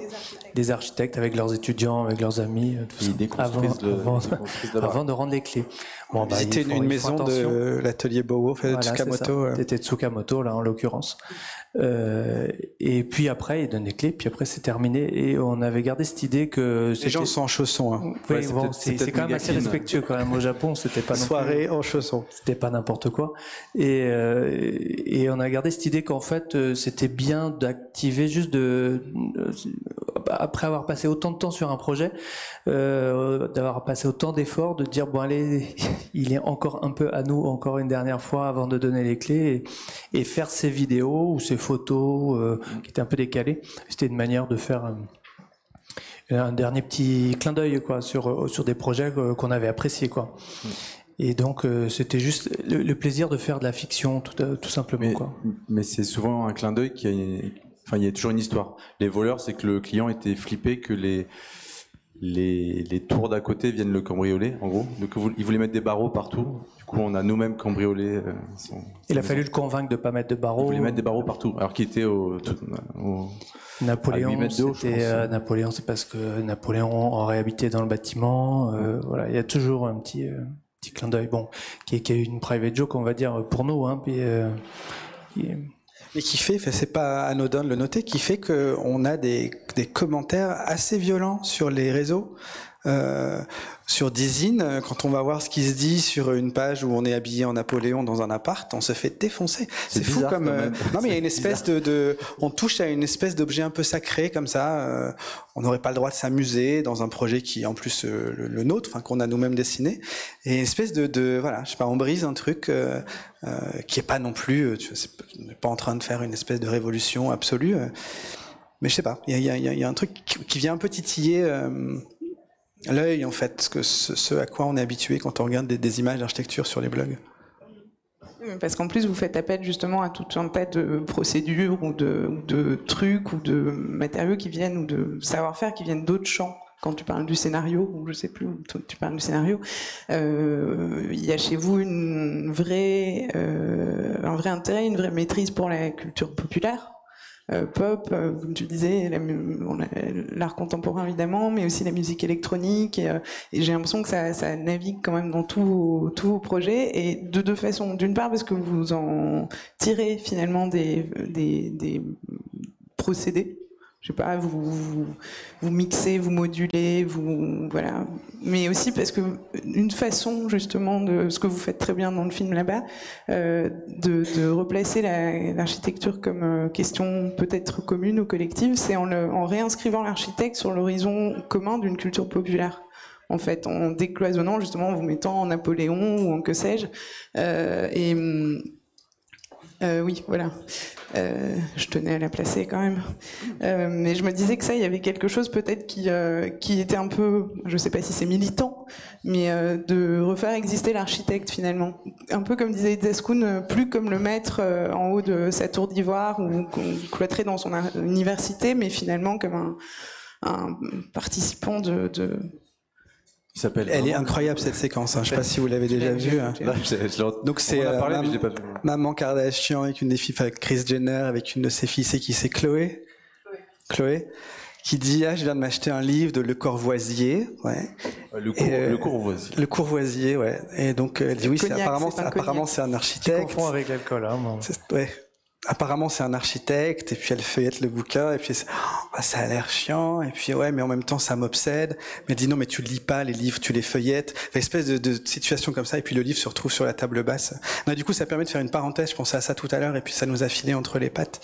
Des architectes. avec leurs étudiants, avec leurs amis, tout ça, avant, avant, de rendre les clés. Bon, bah, C'était une, maison de l'atelier Bowo, fait, de Tsukamoto. C'était Tsukamoto, là, en l'occurrence. Euh, et puis après, il donne les clés, puis après c'est terminé. Et on avait gardé cette idée que les gens sont en chaussons. Hein. Oui, bon, c'est quand même assez respectueux quand même au Japon. C'était pas soirée en chaussons. C'était pas n'importe quoi. Et euh, et on a gardé cette idée qu'en fait euh, c'était bien d'activer juste de euh, après avoir passé autant de temps sur un projet, euh, d'avoir passé autant d'efforts, de dire bon allez, il est encore un peu à nous encore une dernière fois avant de donner les clés et, et faire ces vidéos ou ces photos euh, qui étaient un peu décalées. C'était une manière de faire un, un dernier petit clin d'œil quoi sur sur des projets qu'on avait appréciés quoi. Et donc euh, c'était juste le, plaisir de faire de la fiction tout, tout simplement mais. Mais c'est souvent un clin d'œil qui, Enfin, il y a toujours une histoire. Les voleurs, c'est que le client était flippé que les les, les tours d'à côté viennent le cambrioler, en gros. Donc ils voulaient mettre des barreaux partout. Du coup, on a nous-mêmes cambriolé. Euh, son, il a fallu le convaincre de ne pas mettre de barreaux. Il voulait mettre des barreaux partout, alors qu'il était au, au Napoléon, c'était euh, Napoléon, c'est parce que Napoléon aurait habité dans le bâtiment. Euh, voilà, il y a toujours un petit euh, petit clin d'œil, bon, qui est, qui est, une private joke, on va dire pour nous, hein, puis, qui mais qui fait, c'est pas anodin de le noter, qui fait qu'on a des, des commentaires assez violents sur les réseaux. Euh, sur Dizine, euh, quand on va voir ce qui se dit sur une page où on est habillé en Napoléon dans un appart, on se fait défoncer. C'est fou comme. Euh, non, mais il y a une espèce de, de, On touche à une espèce d'objet un peu sacré comme ça. on n'aurait pas le droit de s'amuser dans un projet qui est en plus le, nôtre, enfin qu'on a nous-mêmes dessiné. Et une espèce de, de, Voilà, je sais pas, on brise un truc qui est pas non plus. Tu vois, on n'est pas en train de faire une espèce de révolution absolue. mais je sais pas, il y a, y, a, y a, un truc qui vient un peu titiller l'œil en fait, ce, à quoi on est habitué quand on regarde des, images d'architecture sur les blogs. Parce qu'en plus, vous faites appel justement à tout un tas de procédures ou de, trucs ou de matériaux qui viennent ou de savoir-faire qui viennent d'autres champs. Quand tu parles du scénario, ou je sais plus, tu parles du scénario, euh, il y a chez vous euh, un vrai intérêt, une vraie maîtrise pour la culture populaire pop, euh, comme tu disais, l'art contemporain évidemment, mais aussi la musique électronique. Et, euh, j'ai l'impression que ça, navigue quand même dans tous vos, projets, et de deux façons. D'une part, parce que vous en tirez finalement des procédés je sais pas, vous, vous, vous, mixez, vous modulez, vous voilà. Mais aussi parce que une façon justement de ce que vous faites très bien dans le film là-bas, euh, de, replacer l'architecture comme euh, question peut-être commune ou collective, c'est en, réinscrivant l'architecte sur l'horizon commun d'une culture populaire en fait, en décloisonnant justement, en vous mettant en Napoléon ou en que sais-je. Euh, et euh, oui, voilà. Euh, je tenais à la placer quand même. Euh, mais je me disais que ça, il y avait quelque chose peut-être qui, était un peu, je ne sais pas si c'est militant, mais de refaire exister l'architecte finalement. Un peu comme disait Zaskoun, plus comme le maître en haut de sa tour d'ivoire ou cloîtré dans son université, mais finalement comme un, participant de elle est incroyable cette séquence. Hein. Je sais pas si vous l'avez déjà vue. Hein. Donc c'est euh, Maman Kardashian avec une des filles, avec Chris Jenner avec une de ses filles, c'est qui? C'est Chloé? Chloé. Qui dit ah je viens de m'acheter un livre de Le Corvoisier, ouais. Le, cour, euh, le Courvoisier. Le Courvoisier, ouais. Et donc elle dit oui, c'est apparemment, apparemment c'est un architecte. Tu confonds avec l'alcool, hein. Ouais apparemment c'est un architecte et puis elle feuillette le bouquin et puis oh, ça a l'air chiant et puis ouais mais en même temps ça m'obsède. Mais elle dit non mais tu lis pas les livres tu les feuillettes. Une espèce de, de, situation comme ça et puis le livre se retrouve sur la table basse. Non, du coup ça permet de faire une parenthèse je pensais à ça tout à l'heure et puis ça nous a filé entre les pattes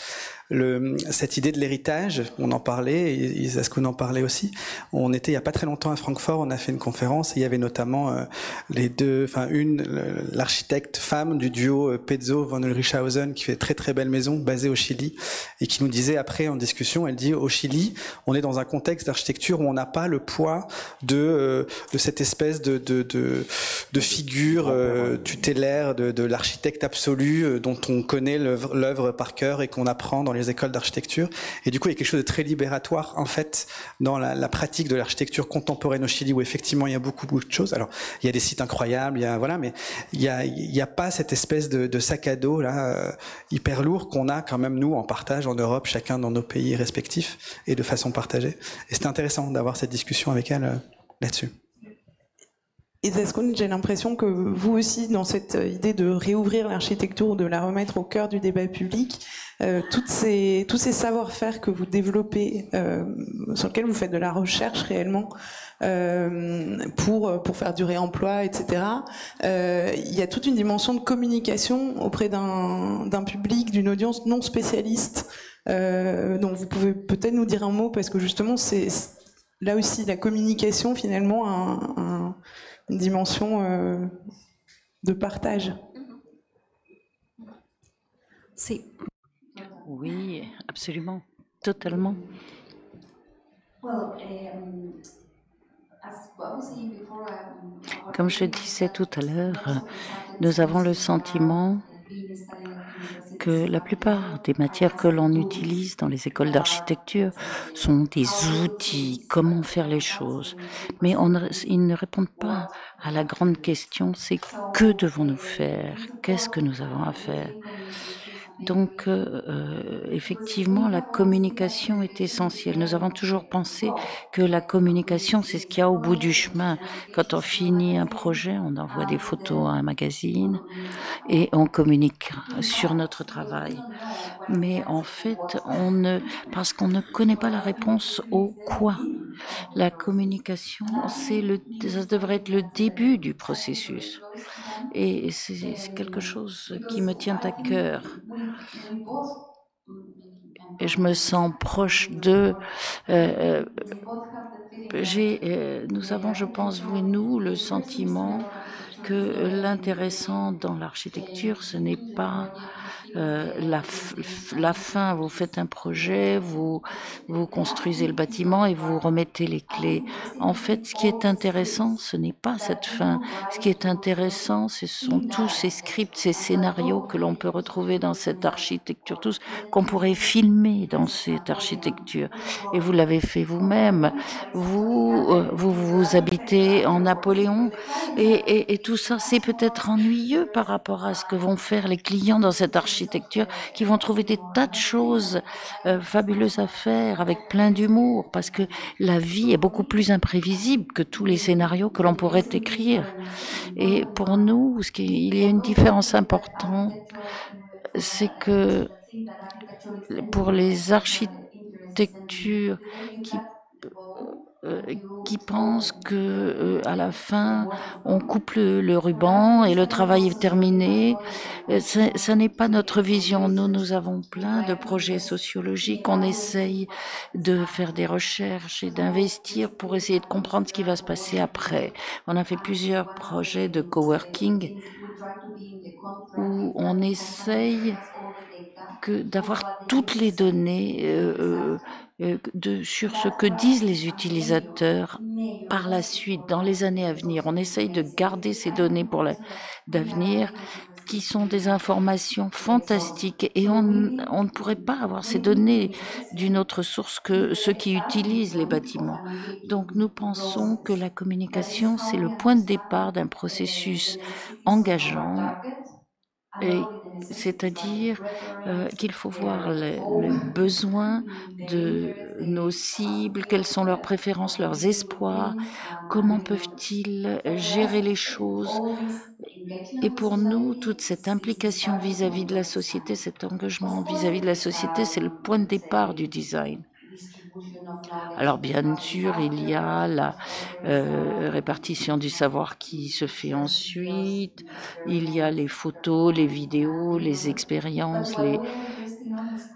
le, cette idée de l'héritage, on en parlait, et en parlait aussi? On était il y a pas très longtemps à Francfort, on a fait une conférence et il y avait notamment euh, les deux, enfin une, l'architecte femme du duo euh, Pezzo von Ulrichhausen qui fait très très belle maison basée au Chili et qui nous disait après en discussion, elle dit au Chili, on est dans un contexte d'architecture où on n'a pas le poids de euh, de cette espèce de de de, de figure tutélaire de, de l'architecte absolu dont on connaît l'œuvre par cœur et qu'on apprend dans les les écoles d'architecture. Et du coup, il y a quelque chose de très libératoire, en fait, dans la, pratique de l'architecture contemporaine au Chili, où effectivement, il y a beaucoup, beaucoup de choses. Alors, il y a des sites incroyables, il y a, voilà, mais il n'y a, a pas cette espèce de, sac à dos, là, euh, hyper lourd qu'on a quand même, nous, en partage en Europe, chacun dans nos pays respectifs, et de façon partagée. Et c'était intéressant d'avoir cette discussion avec elle euh, là-dessus. Et j'ai l'impression que vous aussi, dans cette idée de réouvrir l'architecture, de la remettre au cœur du débat public, euh, toutes ces, tous ces savoir-faire que vous développez, euh, sur lesquels vous faites de la recherche réellement, euh, pour, pour faire du réemploi, etc. Euh, il y a toute une dimension de communication auprès d'un public, d'une audience non spécialiste. Euh, donc vous pouvez peut-être nous dire un mot, parce que justement, c'est là aussi la communication, finalement, un, un une dimension euh, de partage. Oui, absolument, totalement. Comme je disais tout à l'heure, nous avons le sentiment que la plupart des matières que l'on utilise dans les écoles d'architecture sont des outils, comment faire les choses. Mais ils ne répondent pas à la grande question, c'est que devons-nous faire? Qu'est-ce que nous avons à faire? Donc, euh, euh, effectivement, la communication est essentielle. Nous avons toujours pensé que la communication, c'est ce qu'il y a au bout du chemin. Quand on finit un projet, on envoie des photos à un magazine et on communique sur notre travail. Mais en fait, on ne, parce qu'on ne connaît pas la réponse au quoi. La communication, c'est le, ça devrait être le début du processus. Et c'est quelque chose qui me tient à cœur. Et je me sens proche de. Euh, euh, nous avons, je pense, vous et nous, le sentiment que l'intéressant dans l'architecture, ce n'est pas euh, la, la, fin, vous faites un projet, vous, vous construisez le bâtiment et vous remettez les clés. En fait, ce qui est intéressant, ce n'est pas cette fin. Ce qui est intéressant, ce sont tous ces scripts, ces scénarios que l'on peut retrouver dans cette architecture, tous qu'on pourrait filmer dans cette architecture. Et vous l'avez fait vous-même. Vous, euh, vous, vous habitez en Napoléon et, et, et tout ça, c'est peut-être ennuyeux par rapport à ce que vont faire les clients dans cette architecture qui vont trouver des tas de choses euh, fabuleuses à faire avec plein d'humour parce que la vie est beaucoup plus imprévisible que tous les scénarios que l'on pourrait écrire. Et pour nous, il y a une différence importante, c'est que pour les architectures qui qui pensent que euh, à la fin on coupe le, ruban et le travail est terminé. Euh, ce n'est pas notre vision. Nous, nous avons plein de projets sociologiques. On essaye de faire des recherches et d'investir pour essayer de comprendre ce qui va se passer après. On a fait plusieurs projets de coworking où on essaye d'avoir toutes les données euh, euh, de, sur ce que disent les utilisateurs par la suite, dans les années à venir. On essaye de garder ces données pour l'avenir qui sont des informations fantastiques et on, on, ne pourrait pas avoir ces données d'une autre source que ceux qui utilisent les bâtiments. Donc nous pensons que la communication, c'est le point de départ d'un processus engageant et c'est-à-dire euh, qu'il faut voir les, les, besoins de nos cibles, quelles sont leurs préférences, leurs espoirs, comment peuvent-ils gérer les choses. Et pour nous, toute cette implication vis-à-vis -vis de la société, cet engagement vis-à-vis -vis de la société, c'est le point de départ du design. Alors bien sûr, il y a la euh, répartition du savoir qui se fait ensuite, il y a les photos, les vidéos, les expériences,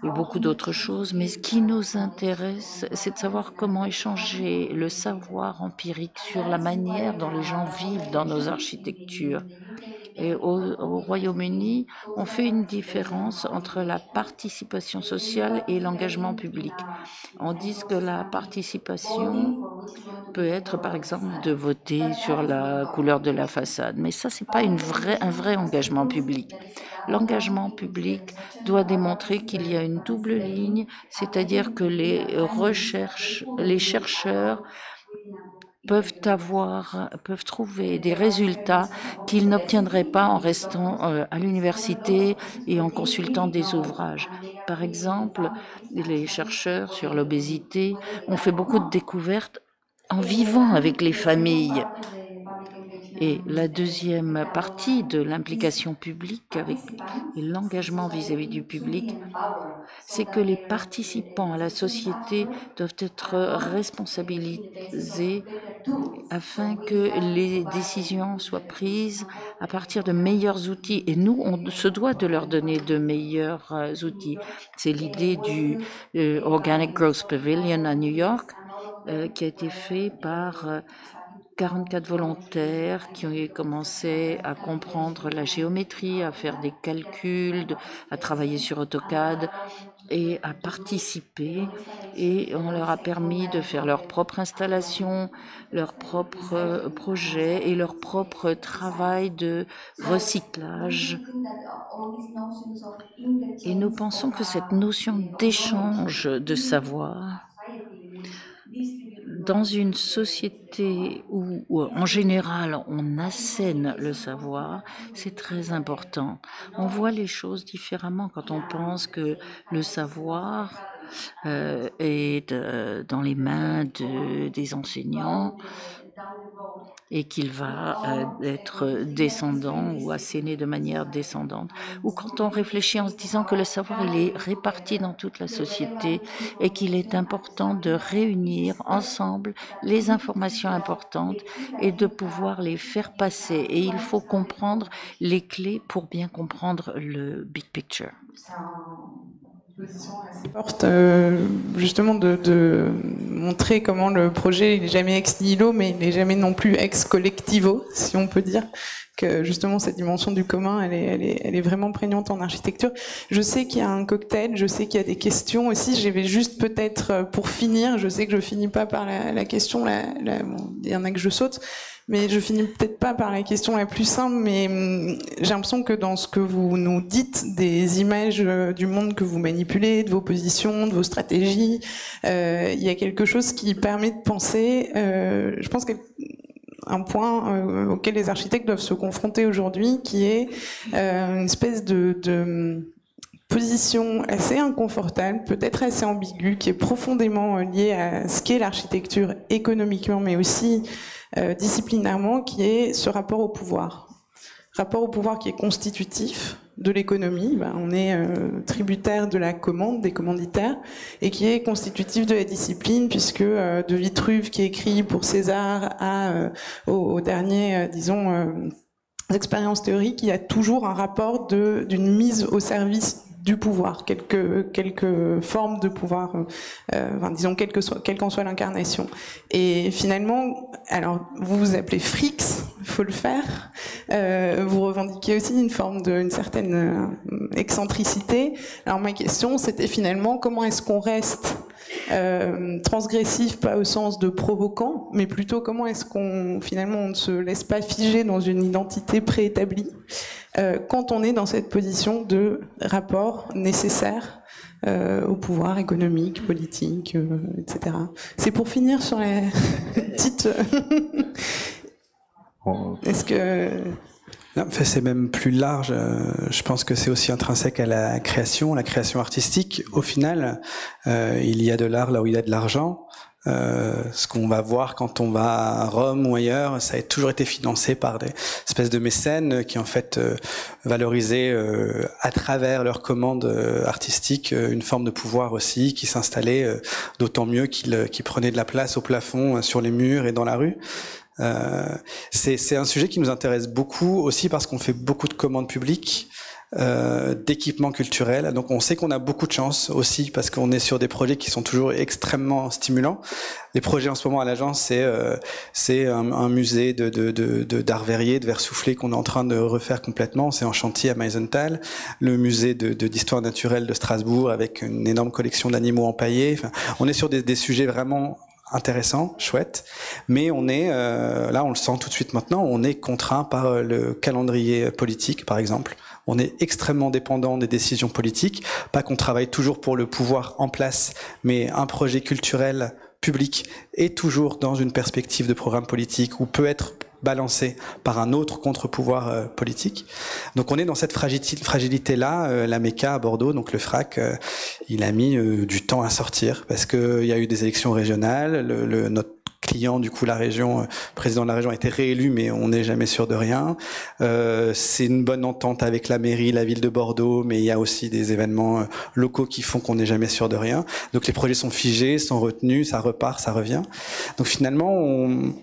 et beaucoup d'autres choses. Mais ce qui nous intéresse, c'est de savoir comment échanger le savoir empirique sur la manière dont les gens vivent dans nos architectures. Et au, au Royaume-Uni, on fait une différence entre la participation sociale et l'engagement public. On dit que la participation peut être, par exemple, de voter sur la couleur de la façade, mais ça, c'est pas un vrai engagement public. L'engagement public doit démontrer qu'il y a une double ligne, c'est-à-dire que les chercheurs peuvent avoir, peuvent trouver des résultats qu'ils n'obtiendraient pas en restant euh, à l'université et en consultant des ouvrages. Par exemple, les chercheurs sur l'obésité ont fait beaucoup de découvertes en vivant avec les familles. Et la deuxième partie de l'implication publique avec l'engagement vis-à-vis du public, c'est que les participants à la société doivent être responsabilisés afin que les décisions soient prises à partir de meilleurs outils. Et nous, on se doit de leur donner de meilleurs euh, outils. C'est l'idée du euh, Organic Growth Pavilion à New York, euh, qui a été fait par 44 volontaires qui ont commencé à comprendre la géométrie, à faire des calculs, à travailler sur AutoCAD et à participer et on leur a permis de faire leur propre installation, leur propre euh, projet et leur propre travail de recyclage. Et nous pensons que cette notion d'échange de savoir dans une société où, en général on assène le savoir, c'est très important. On voit les choses différemment quand on pense que le savoir euh, est dans les mains de, des enseignants et qu'il va euh, être descendant ou asséné de manière descendante, ou quand on réfléchit en se disant que le savoir il est réparti dans toute la société et qu'il est important de réunir ensemble les informations importantes et de pouvoir les faire passer. Et il faut comprendre les clés pour bien comprendre le big picture assez forte, euh, justement de, montrer comment le projet n'est jamais ex nihilo, mais il n'est jamais non plus ex collectivo, si on peut dire que justement cette dimension du commun, elle est, elle est, vraiment prégnante en architecture. Je sais qu'il y a un cocktail, je sais qu'il y a des questions aussi. Je vais juste peut-être euh, pour finir, je sais que je finis pas par la, question, la, la, il y en a que je saute. Mais je finis peut-être pas par la question la plus simple, mais hum, j'ai l'impression que dans ce que vous nous dites, des images euh, du monde que vous manipulez, de vos positions, de vos stratégies, euh, il y a quelque chose qui permet de penser, euh, je pense qu'un point euh, auquel les architectes doivent se confronter aujourd'hui, qui est une espèce de, de hum, position assez inconfortable, peut-être assez ambiguë, qui est profondément liée à ce qu'est l'architecture économiquement, mais aussi disciplinairement, qui est ce rapport au pouvoir. Rapport au pouvoir qui est constitutif de l'économie, ben, on est euh, tributaire de la commande, des commanditaires, et qui est constitutif de la discipline, puisque euh, de Vitruve qui écrit pour César à, au, au, dernier, disons, expériences théoriques, il y a toujours un rapport d'une mise au service du pouvoir, quelques, quelques formes de pouvoir, euh, enfin, disons quelle qu'en soit, l'incarnation. Et finalement, alors vous vous appelez Frix, faut le faire. Euh, vous revendiquez aussi une forme de, une certaine euh, excentricité. Alors ma question, c'était finalement comment est-ce qu'on reste euh, transgressif, pas au sens de provoquant, mais plutôt comment est-ce qu'on finalement on ne se laisse pas figer dans une identité préétablie euh, quand on est dans cette position de rapport nécessaire euh, au pouvoir économique, politique, etc. C'est pour finir sur les petites. Est-ce que c'est même plus large. Euh, je pense que c'est aussi intrinsèque à la création, la création artistique. Au final, euh, il y a de l'art là où il y a de l'argent. Euh, ce qu'on va voir quand on va à Rome ou ailleurs, ça a toujours été financé par des espèces de mécènes qui en fait valorisaient à travers leurs commandes artistiques une forme de pouvoir aussi qui s'installait d'autant mieux qu'ils qu prenaient de la place au plafond, sur les murs et dans la rue. Euh, c'est un sujet qui nous intéresse beaucoup aussi parce qu'on fait beaucoup de commandes publiques. Euh, d'équipements culturels. Donc on sait qu'on a beaucoup de chance aussi parce qu'on est sur des projets qui sont toujours extrêmement stimulants. Les projets en ce moment à l'agence, c'est euh, un, musée de d'art de, de, de, verrier, de verre soufflé qu'on est en train de refaire complètement. C'est en chantier à Meisenthal. Le musée d'histoire naturelle de Strasbourg avec une énorme collection d'animaux empaillés. Enfin, on est sur des, des sujets vraiment intéressant, chouette, mais on est, euh, là on le sent tout de suite maintenant, on est contraint par euh, le calendrier politique par exemple. On est extrêmement dépendant des décisions politiques, pas qu'on travaille toujours pour le pouvoir en place, mais un projet culturel public est toujours dans une perspective de programme politique ou peut être balancé par un autre contre-pouvoir euh, politique. Donc on est dans cette fragilité-là. Euh, la MECA à Bordeaux, donc le FRAC, euh, il a mis du temps à sortir parce qu'il y a eu des élections régionales. Le, le, notre client, du coup la région, président de la région a été réélu, mais on n'est jamais sûr de rien. Euh, c'est une bonne entente avec la mairie, la ville de Bordeaux, mais il y a aussi des événements locaux qui font qu'on n'est jamais sûr de rien. Donc les projets sont figés, sont retenus, ça repart, ça revient. Donc finalement, on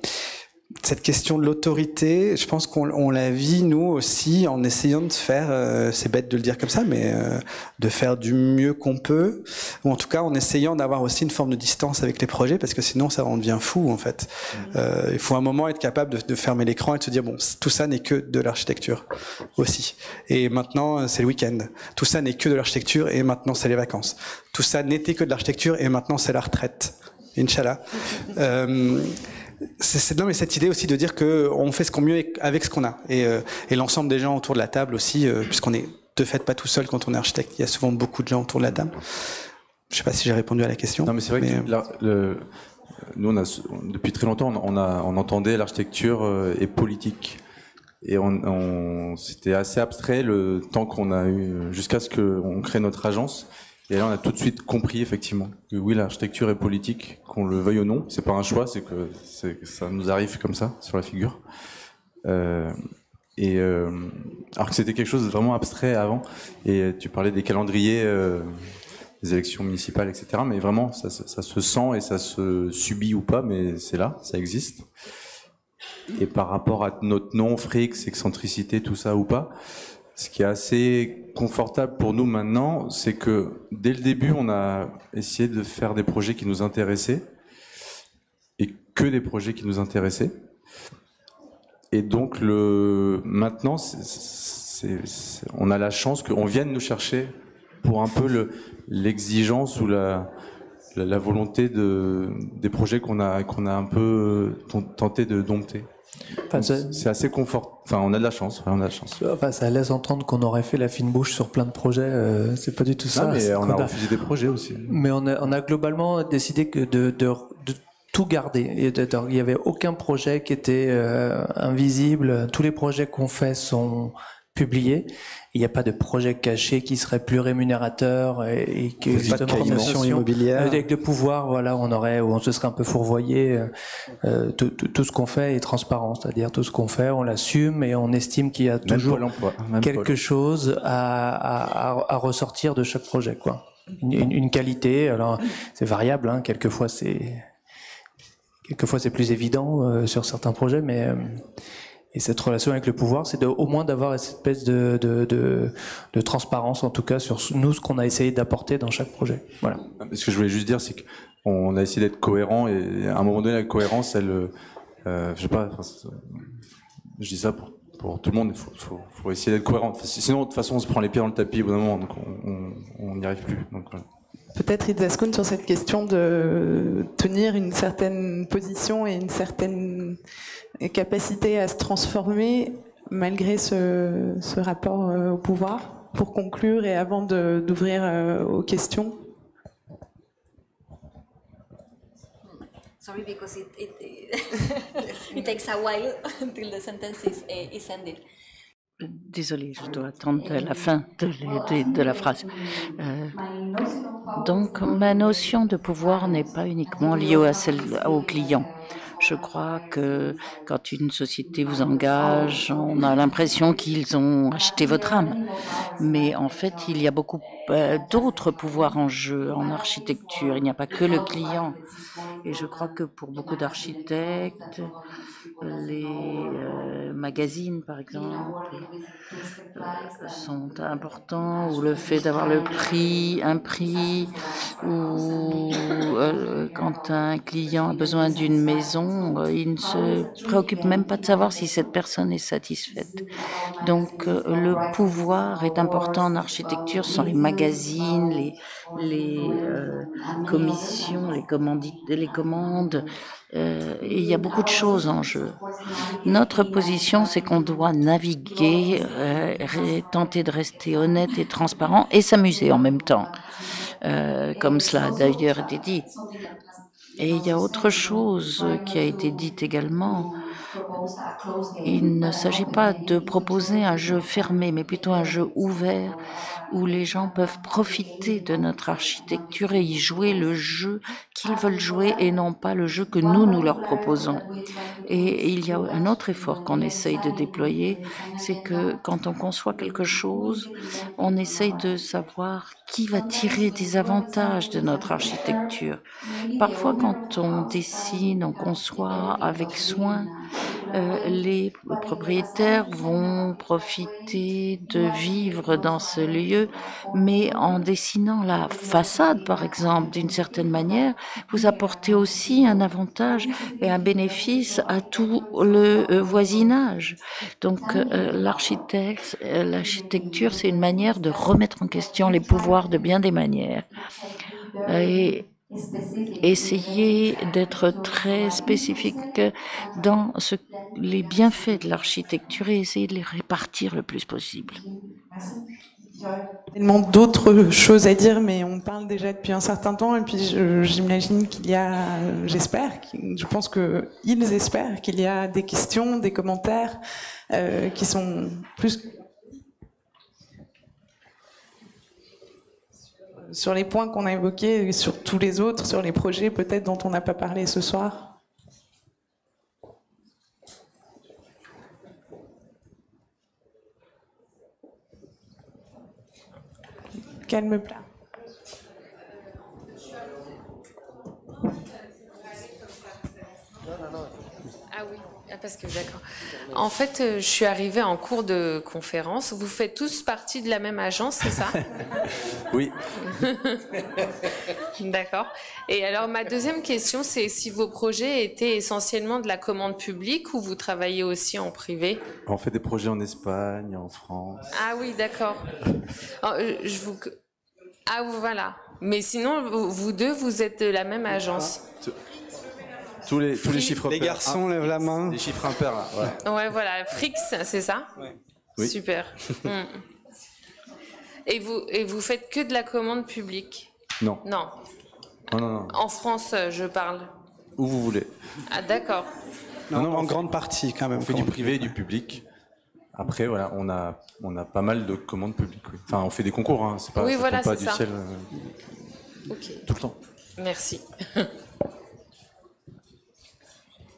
cette question de l'autorité, je pense qu'on la vit nous aussi en essayant de faire, euh, c'est bête de le dire comme ça, mais euh, de faire du mieux qu'on peut, ou en tout cas en essayant d'avoir aussi une forme de distance avec les projets, parce que sinon ça en devient fou en fait. Mmh. Euh, il faut un moment être capable de, de fermer l'écran et de se dire bon, tout ça n'est que de l'architecture aussi. Et maintenant c'est le week-end. Tout ça n'est que de l'architecture et maintenant c'est les vacances. Tout ça n'était que de l'architecture et maintenant c'est la retraite. Inch'Allah. C'est non mais cette idée aussi de dire que on fait ce qu'on mieux avec ce qu'on a. Et, euh, et l'ensemble des gens autour de la table aussi euh, puisqu'on est de fait pas tout seul quand on est architecte. Il y a souvent beaucoup de gens autour de la table. Je sais pas si j'ai répondu à la question non mais c'est vrai que le, nous on a depuis très longtemps on, a on entendait l'architecture euh, et politique. Et on, on c'était assez abstrait le temps qu'on a eu jusqu'à ce qu'on crée notre agence et là, on a tout de suite compris effectivement que oui, l'architecture est politique, qu'on le veuille ou non. C'est pas un choix, c'est que ça nous arrive comme ça sur la figure. Euh, et euh, alors que c'était quelque chose de vraiment abstrait avant. Et tu parlais des calendriers, euh, des élections municipales, etc. Mais vraiment, ça, ça, ça, se sent et ça se subit ou pas, mais c'est là, ça existe. Et par rapport à notre nom, fric, excentricité, tout ça ou pas, ce qui est assez confortable pour nous maintenant, c'est que dès le début, on a essayé de faire des projets qui nous intéressaient et que des projets qui nous intéressaient. Et donc le maintenant, on a la chance qu'on vienne nous chercher pour un peu l'exigence ou la, volonté de, des projets qu'on a, qu'on a un peu tenté de dompter c'est assez confort. Enfin, on a de la chance. on a de la chance. Enfin, ça laisse entendre qu'on aurait fait la fine bouche sur plein de projets. Euh, c'est pas du tout ça. mais on a refusé des projets aussi. Mais on a, on a globalement décidé que de, de, de tout garder. Il n'y avait aucun projet qui était euh, invisible. Tous les projets qu'on fait sont publiés. Il n'y a pas de projet caché qui serait plus rémunérateur et, et que de immobilière avec le pouvoir, voilà, on aurait, on se serait un peu fourvoyé. Euh, euh tout, tout, tout, ce qu'on fait est transparent, c'est-à-dire tout ce qu'on fait, on l'assume et on estime qu'il y a toujours quelque chose à, à, à, ressortir de chaque projet, quoi. Une, une qualité, alors c'est variable, hein, quelquefois c'est quelquefois c'est plus évident euh, sur certains projets, mais euh, et cette relation avec le pouvoir, c'est au moins d'avoir cette espèce de, de, de, de, transparence, en tout cas, sur nous, ce qu'on a essayé d'apporter dans chaque projet. Voilà. Ce que je voulais juste dire, c'est qu'on a essayé d'être cohérent, et à un moment donné, la cohérence, elle, euh, je sais pas, je dis ça pour, pour tout le monde, il faut, faut, faut essayer d'être cohérent. Sinon, de toute façon, on se prend les pieds dans le tapis au bout d'un moment, donc on n'y arrive plus. Donc, voilà. Peut-être Idzaskun sur cette question de tenir une certaine position et une certaine capacité à se transformer malgré ce, rapport euh, au pouvoir Pour conclure et avant d'ouvrir euh, aux questions. Sorry, because it, takes a while until the sentence is, eh, is ended. Désolée, je dois attendre la fin de, la phrase. Euh, donc, ma notion de pouvoir n'est pas uniquement liée à celle, au client. Je crois que quand une société vous engage, on a l'impression qu'ils ont acheté votre âme. Mais en fait, il y a beaucoup euh, d'autres pouvoirs en jeu en architecture. Il n'y a pas que le client. Et je crois que pour beaucoup d'architectes, les euh, magazines, par exemple, sont importants, ou le fait d'avoir le prix, un prix, ou euh, quand un client a besoin d'une maison, il ne se préoccupe même pas de savoir si cette personne est satisfaite. Donc le pouvoir est important en architecture, ce sont les magazines, les, les commissions, les, commandes, euh, il y a beaucoup de choses en jeu. Notre position, c'est qu'on doit naviguer, euh, tenter de rester honnête et transparent et s'amuser en même temps, euh, comme cela a d'ailleurs été dit. Et il y a autre chose qui a été dite également. Il ne s'agit pas de proposer un jeu fermé, mais plutôt un jeu ouvert où les gens peuvent profiter de notre architecture et y jouer le jeu qu'ils veulent jouer et non pas le jeu que nous, nous leur proposons. Et il y a un autre effort qu'on essaye de déployer, c'est que quand on conçoit quelque chose, on essaye de savoir qui va tirer des avantages de notre architecture. Parfois, quand on dessine, on conçoit avec soin, euh, les propriétaires vont profiter de vivre dans ce lieu, mais en dessinant la façade, par exemple, d'une certaine manière, vous apportez aussi un avantage et un bénéfice à tout le euh, voisinage. Donc, euh, l'architecture, c'est une manière de remettre en question les pouvoirs de bien des manières. Essayer d'être très spécifique dans les bienfaits de l'architecture et essayer de les répartir le plus possible. Tellement d'autres choses à dire, mais on parle déjà depuis un certain temps, et puis j'imagine qu'il y a, j'espère, je pense que ils espèrent qu'il y a des questions, des commentaires euh, qui sont plus sur les points qu'on a évoqués sur tous les autres, sur les projets peut-être dont on n'a pas parlé ce soir Calme. Parce que d'accord. En fait, euh, je suis arrivée en cours de conférence. Vous faites tous partie de la même agence, c'est ça? Oui. D'accord. Et alors, ma deuxième question, c'est si vos projets étaient essentiellement de la commande publique ou vous travaillez aussi en privé? On fait des projets en Espagne, en France. Ah oui, d'accord. Euh, je vous... Ah voilà. Mais sinon, vous deux, vous êtes de la même agence. Tous les, tous les chiffres Les garçons lèvent la main. Les chiffres impairs, là. Ouais. Ouais, voilà. Frix, c'est ça Oui. Super. Hmm. Et vous, et vous faites que de la commande publique Non. Non. Non, non, non. En France, euh, je parle. Où vous voulez. Ah, d'accord. Non, non, en fait- grande partie quand même. On fait du privé et du public. Après, voilà, on a, on a pas mal de commandes publiques. oui. Enfin, on fait des concours, hein. c'est pas, Oui, ça voilà, pas c'est du ça. ciel euh, Ok. tout le temps. Merci.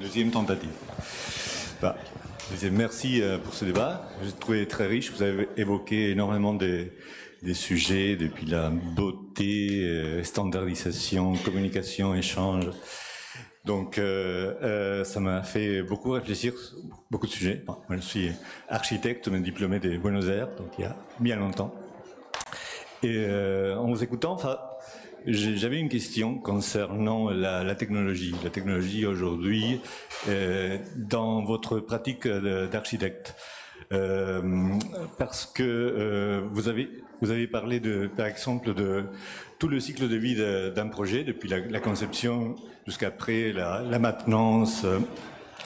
Deuxième tentative. Merci euh, pour ce débat. J'ai trouvé très riche. Vous avez évoqué énormément des, des sujets, depuis la beauté, euh, standardisation, communication, échange. Donc, euh, ça m'a fait beaucoup réfléchir beaucoup de sujets. Moi, je suis architecte, mais diplômé de Buenos Aires, donc il y a bien longtemps. Et en vous écoutant, j'avais une question concernant la, technologie. La technologie aujourd'hui euh, dans votre pratique de- d'architecte. Euh, parce que euh, vous avez vous avez parlé de par exemple de tout le cycle de vie d'un projet depuis la, conception jusqu'après la, maintenance euh,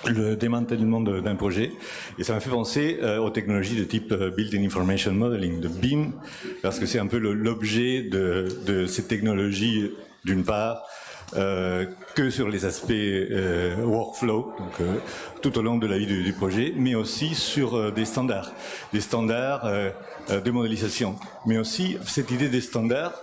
le démantèlement d'un projet. Et ça m'a fait penser euh, aux technologies de type euh, Built-in Information Modeling, de BIM, parce que c'est un peu l'objet de, ces technologies, d'une part, euh, que sur les aspects workflow, tout au long de la vie du, du projet, mais aussi sur des standards, des standards de modélisation, mais aussi cette idée des standards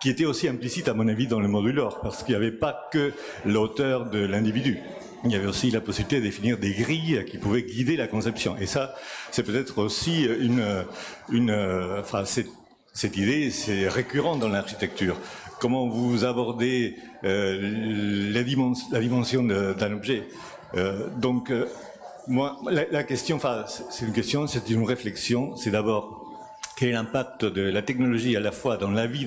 qui était aussi implicite à mon avis dans le module OR, parce qu'il n'y avait pas que l'auteur de l'individu. Il y avait aussi la possibilité de définir des grilles qui pouvaient guider la conception. Et ça, c'est peut-être aussi une, une, enfin, cette, idée, c'est récurrent dans l'architecture. Comment vous abordez euh, la, dimension, d'un objet? Euh, donc, euh, moi, la, question, enfin, c'est une question, c'est une réflexion. C'est d'abord quel est l'impact de la technologie à la fois dans la vie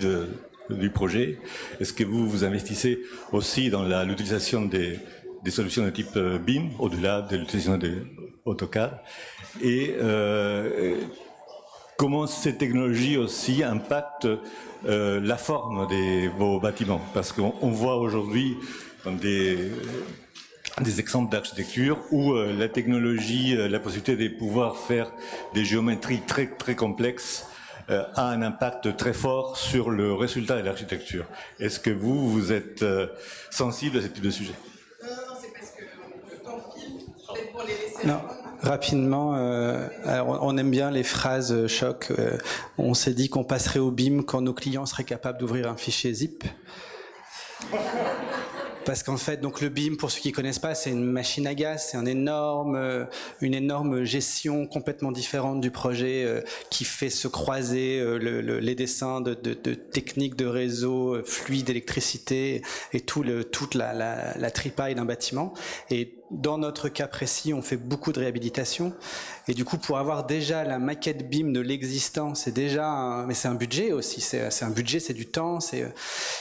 du projet? Est-ce que vous vous investissez aussi dans l'utilisation des, des solutions de type euh, BIM, au-delà de l'utilisation de AutoCAD Et euh, comment ces technologies aussi impactent euh, la forme de vos bâtiments? Parce qu'on on voit aujourd'hui des, des exemples d'architecture où euh, la technologie, euh, la possibilité de pouvoir faire des géométries très très complexes a un impact très fort sur le résultat de l'architecture. Est-ce que vous, vous êtes sensible à ce type de sujet? Non, rapidement, euh, on aime bien les phrases choc. Euh, on s'est dit qu'on passerait au BIM quand nos clients seraient capables d'ouvrir un fichier zip. Parce qu'en fait, donc le BIM, pour ceux qui connaissent pas, c'est une machine à gaz, c'est un énorme, euh, une énorme gestion complètement différente du projet euh, qui fait se croiser euh, le, les dessins de, techniques de réseau, fluide, d'électricité et tout le, toute la, la, la tripaille d'un bâtiment. Et dans notre cas précis, on fait beaucoup de réhabilitation. Et du coup, pour avoir déjà la maquette BIM de l'existant, c'est déjà, un, mais c'est un budget aussi. C'est un budget, c'est du temps.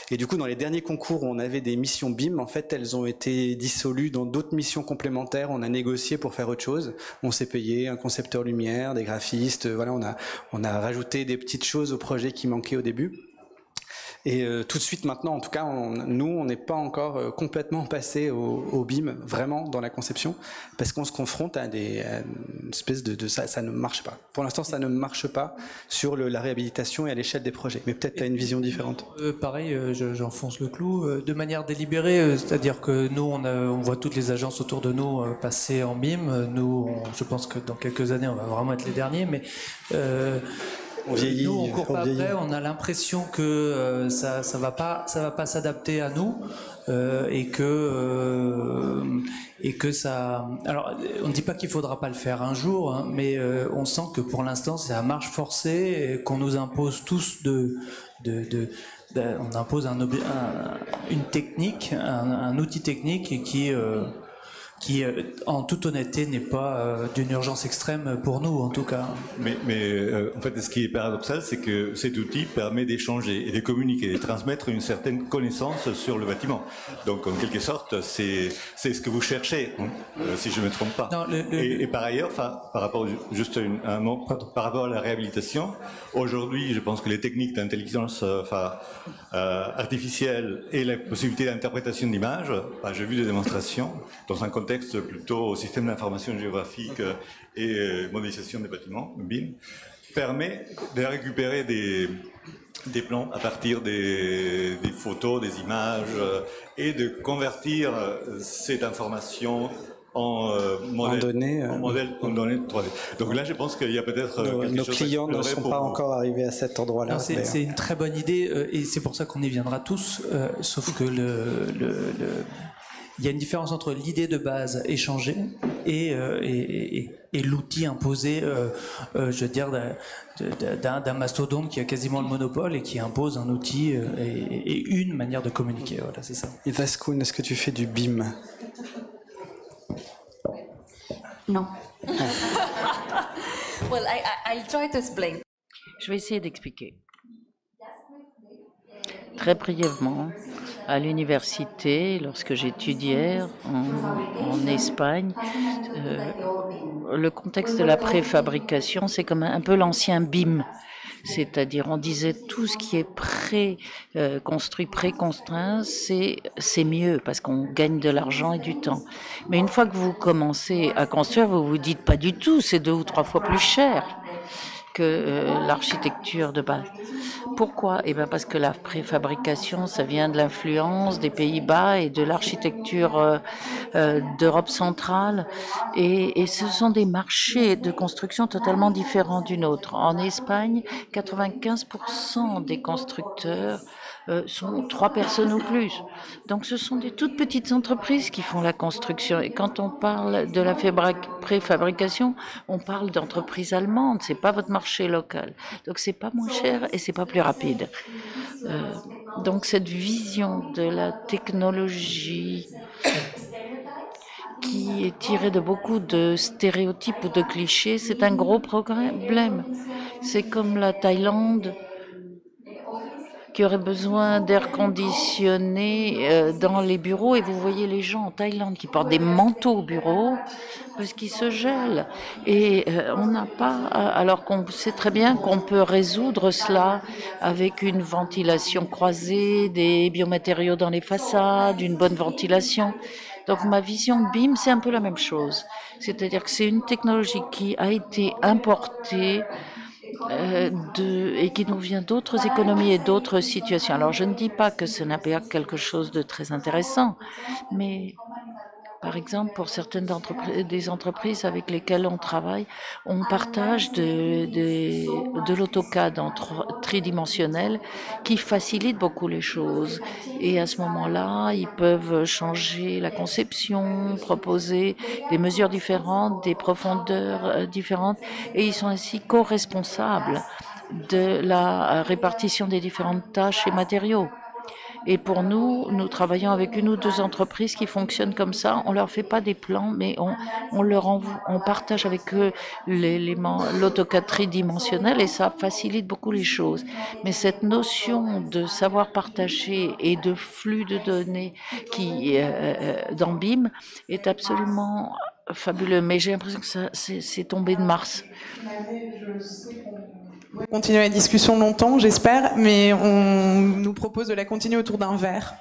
Et du coup, dans les derniers concours où on avait des missions BIM, en fait, elles ont été dissolues dans d'autres missions complémentaires. On a négocié pour faire autre chose. On s'est payé un concepteur lumière, des graphistes. Voilà, on a, on a rajouté des petites choses au projet qui manquaient au début. Et euh, tout de suite maintenant, en tout cas, nous, on n'est pas encore euh, complètement passé au, BIM, vraiment dans la conception, parce qu'on se confronte à une espèce de, ça, ne marche pas. Pour l'instant, ça ne marche pas sur la réhabilitation et à l'échelle des projets. Mais peut-être tu as une vision différente. Euh, pareil, j'enfonce le clou. De manière délibérée, c'est-à-dire que nous, on, voit toutes les agences autour de nous passer en BIM. Nous, je pense que dans quelques années, on va vraiment être les derniers, mais on vieillit, nous, on court pas après, on a l'impression que euh, ça, ça va pas, ça va pas s'adapter à nous euh, et que euh, et que ça. Alors, on ne dit pas qu'il faudra pas le faire un jour, hein, mais euh, on sent que pour l'instant, c'est à marche forcée et qu'on nous impose tous de de, de on impose un, un, une technique, un, un, outil technique qui euh, qui, euh, en toute honnêteté, n'est pas euh, d'une urgence extrême pour nous, en tout cas. Mais, mais euh, en fait, ce qui est paradoxal, c'est que cet outil permet d'échanger et de communiquer, de transmettre une certaine connaissance sur le bâtiment. Donc, en quelque sorte, c'est c'est ce que vous cherchez, hein, si je ne me trompe pas. Non, le, le, et, et, par ailleurs, enfin, par rapport juste une, un mot, par rapport à la réhabilitation, aujourd'hui, je pense que les techniques d'intelligence, enfin, artificielle et la possibilité d'interprétation d'images, enfin, j'ai vu des démonstrations dans un contexte contexte plutôt au système d'information géographique et modélisation des bâtiments, BIM, permet de récupérer des, des plans à partir des, des, photos, des images, et de convertir cette information en, euh, modèle, en données, en modèle, en données 3D. Donc là, je pense qu'il y a peut-être nos, nos chose clients ne sont pas vous. encore arrivés à cet endroit-là. C'est une très bonne idée euh, et c'est pour ça qu'on y viendra tous. Euh, sauf que le, le, le il y a une différence entre l'idée de base échangée et, euh, et, et, et l'outil imposé, euh, euh, je veux dire, d'un mastodonte qui a quasiment le monopole et qui impose un outil et, une manière de communiquer. Voilà, c'est ça. Et Vascoun, est-ce que tu fais du BIM? Non. well, I, I'll try to explain. Je vais essayer d'expliquer. Très brièvement, à l'université, lorsque j'étudiais en, Espagne, euh, le contexte de la préfabrication, c'est comme un, peu l'ancien BIM. C'est-à-dire, on disait tout ce qui est pré-construit, pré-construit, c'est mieux parce qu'on gagne de l'argent et du temps. Mais une fois que vous commencez à construire, vous vous dites pas du tout, c'est deux ou trois fois plus cher que euh, l'architecture de base. Pourquoi? Eh bien parce que la préfabrication, ça vient de l'influence des Pays-Bas et de l'architecture euh, euh, d'Europe centrale, et, et, ce sont des marchés de construction totalement différents d'une autre. En Espagne, 95% des constructeurs euh, sont trois personnes ou plus. Donc ce sont des toutes petites entreprises qui font la construction. Et quand on parle de la préfabrication, on parle d'entreprises allemandes. C'est pas votre marché local. Donc c'est pas moins cher et c'est pas plus rapide. Euh, donc cette vision de la technologie qui est tirée de beaucoup de stéréotypes ou de clichés, c'est un gros problème. C'est comme la Thaïlande qui aurait besoin d'air conditionné euh, dans les bureaux et vous voyez les gens en Thaïlande qui portent des manteaux au bureau parce qu'ils se gèlent et euh, on n'a pas alors qu'on sait très bien qu'on peut résoudre cela avec une ventilation croisée, des biomatériaux dans les façades, une bonne ventilation. Donc ma vision BIM, c'est un peu la même chose. C'est-à-dire que c'est une technologie qui a été importée euh, de, et qui nous vient d'autres économies et d'autres situations. Alors je ne dis pas que ce n'est pas quelque chose de très intéressant, mais Par exemple, pour certaines des entreprises avec lesquelles on travaille, on partage de, l'autocad en tridimensionnel qui facilite beaucoup les choses. Et à ce moment-là, ils peuvent changer la conception, proposer des mesures différentes, des profondeurs euh, différentes, et ils sont ainsi co-responsables de la répartition des différentes tâches et matériaux. Et pour nous, nous travaillons avec une ou deux entreprises qui fonctionnent comme ça. On leur fait pas des plans, mais on, on leur on partage avec eux l'élément, l'autocad tridimensionnel et ça facilite beaucoup les choses. Mais cette notion de savoir partager et de flux de données qui, euh, euh dans est absolument fabuleux. Mais j'ai l'impression que ça, c'est tombé de Mars continuer la discussion longtemps, j'espère, mais on nous propose de la continuer autour d'un verre.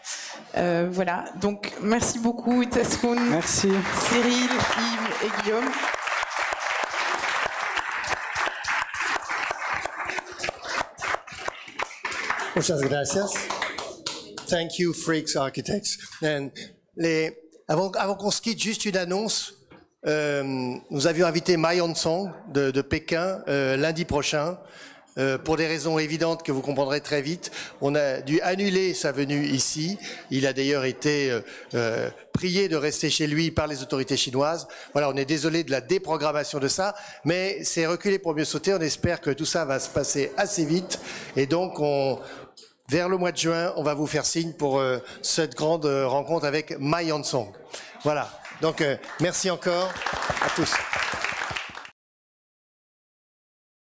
Euh, voilà. Donc, merci beaucoup, Itaskoun. Merci. Cyril, Yves et Guillaume. Muchas gracias. Thank you, Freaks Architects. And les, avant, avant qu'on se quitte, juste une annonce. Euh, nous avions invité Mai Song de, de Pékin euh, lundi prochain. Euh, pour des raisons évidentes que vous comprendrez très vite, on a dû annuler sa venue ici. Il a d'ailleurs été euh, euh, prié de rester chez lui par les autorités chinoises. Voilà, on est désolé de la déprogrammation de ça, mais c'est reculé pour mieux sauter. On espère que tout ça va se passer assez vite. Et donc, on, vers le mois de juin, on va vous faire signe pour cette grande rencontre avec Mai Song. Voilà. Donc, euh, merci encore à tous.